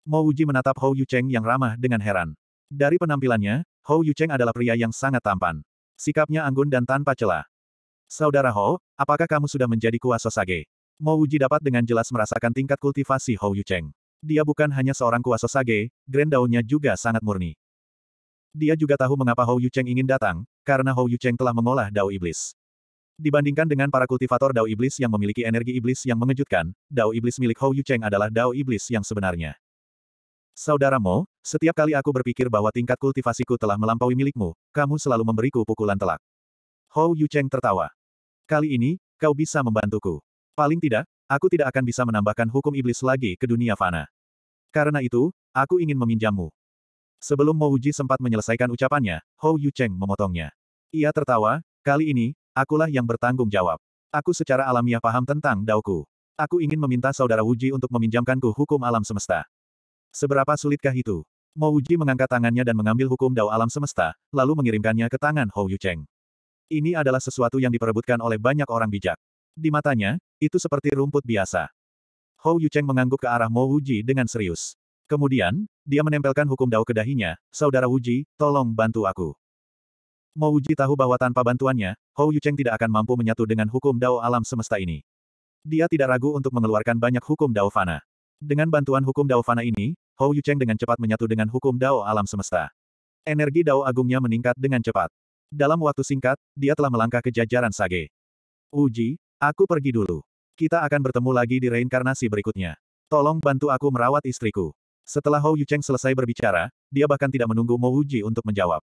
Mo Wuji menatap Hou Yucheng yang ramah dengan heran. Dari penampilannya, Hou Yucheng adalah pria yang sangat tampan. Sikapnya anggun dan tanpa celah. Saudara Hou, apakah kamu sudah menjadi kuasa sage? Mo Wuji dapat dengan jelas merasakan tingkat kultivasi Hou Yucheng. Dia bukan hanya seorang kuasa sage, Grand Dao-nya juga sangat murni. Dia juga tahu mengapa Hou Yucheng ingin datang, karena Hou Yucheng telah mengolah Dao Iblis. Dibandingkan dengan para kultivator Dao Iblis yang memiliki energi iblis yang mengejutkan, Dao Iblis milik Hou Yucheng adalah Dao Iblis yang sebenarnya. Saudara Mo, setiap kali aku berpikir bahwa tingkat kultivasiku telah melampaui milikmu, kamu selalu memberiku pukulan telak. Hou Yucheng tertawa. Kali ini, kau bisa membantuku. Paling tidak, aku tidak akan bisa menambahkan hukum iblis lagi ke dunia fana. Karena itu, aku ingin meminjammu. Sebelum Mo Wuji sempat menyelesaikan ucapannya, Hou Yucheng memotongnya. Ia tertawa, kali ini, akulah yang bertanggung jawab. Aku secara alamiah paham tentang daoku. Aku ingin meminta saudara Wuji untuk meminjamkanku hukum alam semesta. Seberapa sulitkah itu? Mo Wuji mengangkat tangannya dan mengambil hukum dao alam semesta, lalu mengirimkannya ke tangan Hou Yucheng. Ini adalah sesuatu yang diperebutkan oleh banyak orang bijak. Di matanya, itu seperti rumput biasa. Hou Yucheng mengangguk ke arah Mo Wuji dengan serius. Kemudian, dia menempelkan hukum dao ke dahinya, Saudara Wuji, tolong bantu aku. Mo Wuji tahu bahwa tanpa bantuannya, Hou Yucheng tidak akan mampu menyatu dengan hukum dao alam semesta ini. Dia tidak ragu untuk mengeluarkan banyak hukum dao fana. Dengan bantuan hukum dao fana ini, Hou Yucheng dengan cepat menyatu dengan hukum dao alam semesta. Energi dao agungnya meningkat dengan cepat. Dalam waktu singkat, dia telah melangkah ke jajaran Sage. Uji, aku pergi dulu. Kita akan bertemu lagi di reinkarnasi berikutnya. Tolong bantu aku merawat istriku. Setelah Hou Yucheng selesai berbicara, dia bahkan tidak menunggu Mo Wuji untuk menjawab.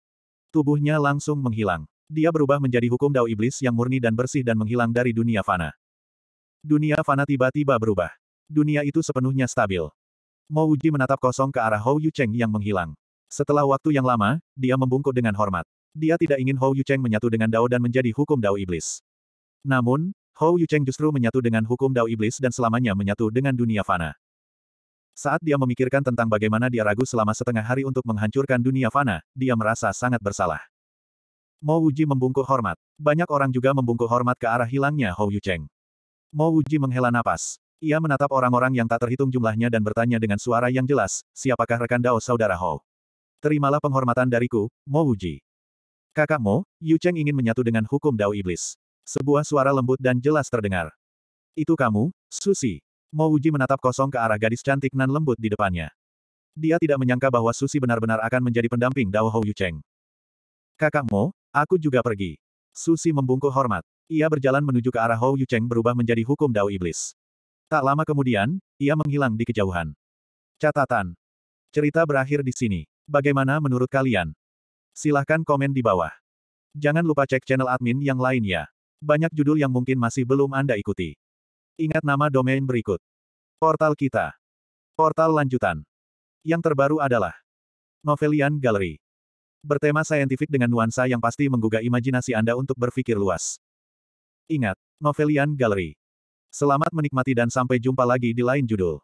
Tubuhnya langsung menghilang. Dia berubah menjadi hukum dao iblis yang murni dan bersih dan menghilang dari dunia fana. Dunia fana tiba-tiba berubah. Dunia itu sepenuhnya stabil. Mo Wuji menatap kosong ke arah Hou Yucheng yang menghilang. Setelah waktu yang lama, dia membungkuk dengan hormat. Dia tidak ingin Hou Yucheng menyatu dengan Dao dan menjadi hukum Dao iblis. Namun, Hou Yucheng justru menyatu dengan hukum Dao iblis dan selamanya menyatu dengan dunia fana. Saat dia memikirkan tentang bagaimana dia ragu selama setengah hari untuk menghancurkan dunia fana, dia merasa sangat bersalah. Mo Wuji membungkuk hormat. Banyak orang juga membungkuk hormat ke arah hilangnya Hou Yucheng. Mo Wuji menghela napas. Ia menatap orang-orang yang tak terhitung jumlahnya dan bertanya dengan suara yang jelas, siapakah rekan Dao saudara Hou? Terimalah penghormatan dariku, Mo Wuji. Kakak Mo, Yu Cheng ingin menyatu dengan hukum Dao Iblis. Sebuah suara lembut dan jelas terdengar. Itu kamu, Susi. Mo Wuji menatap kosong ke arah gadis cantik nan lembut di depannya. Dia tidak menyangka bahwa Susi benar-benar akan menjadi pendamping Dao Hou Yu Cheng. Kakak Mo, aku juga pergi. Susi membungkuk hormat. Ia berjalan menuju ke arah Hou Yu Cheng berubah menjadi hukum Dao Iblis. Tak lama kemudian, ia menghilang di kejauhan. Catatan. Cerita berakhir di sini. Bagaimana menurut kalian? Silahkan komen di bawah. Jangan lupa cek channel admin yang lain ya. Banyak judul yang mungkin masih belum Anda ikuti. Ingat nama domain berikut. Portal kita. Portal lanjutan. Yang terbaru adalah Novelian Gallery. Bertema saintifik dengan nuansa yang pasti menggugah imajinasi Anda untuk berpikir luas. Ingat, Novelian Gallery. Selamat menikmati dan sampai jumpa lagi di lain judul.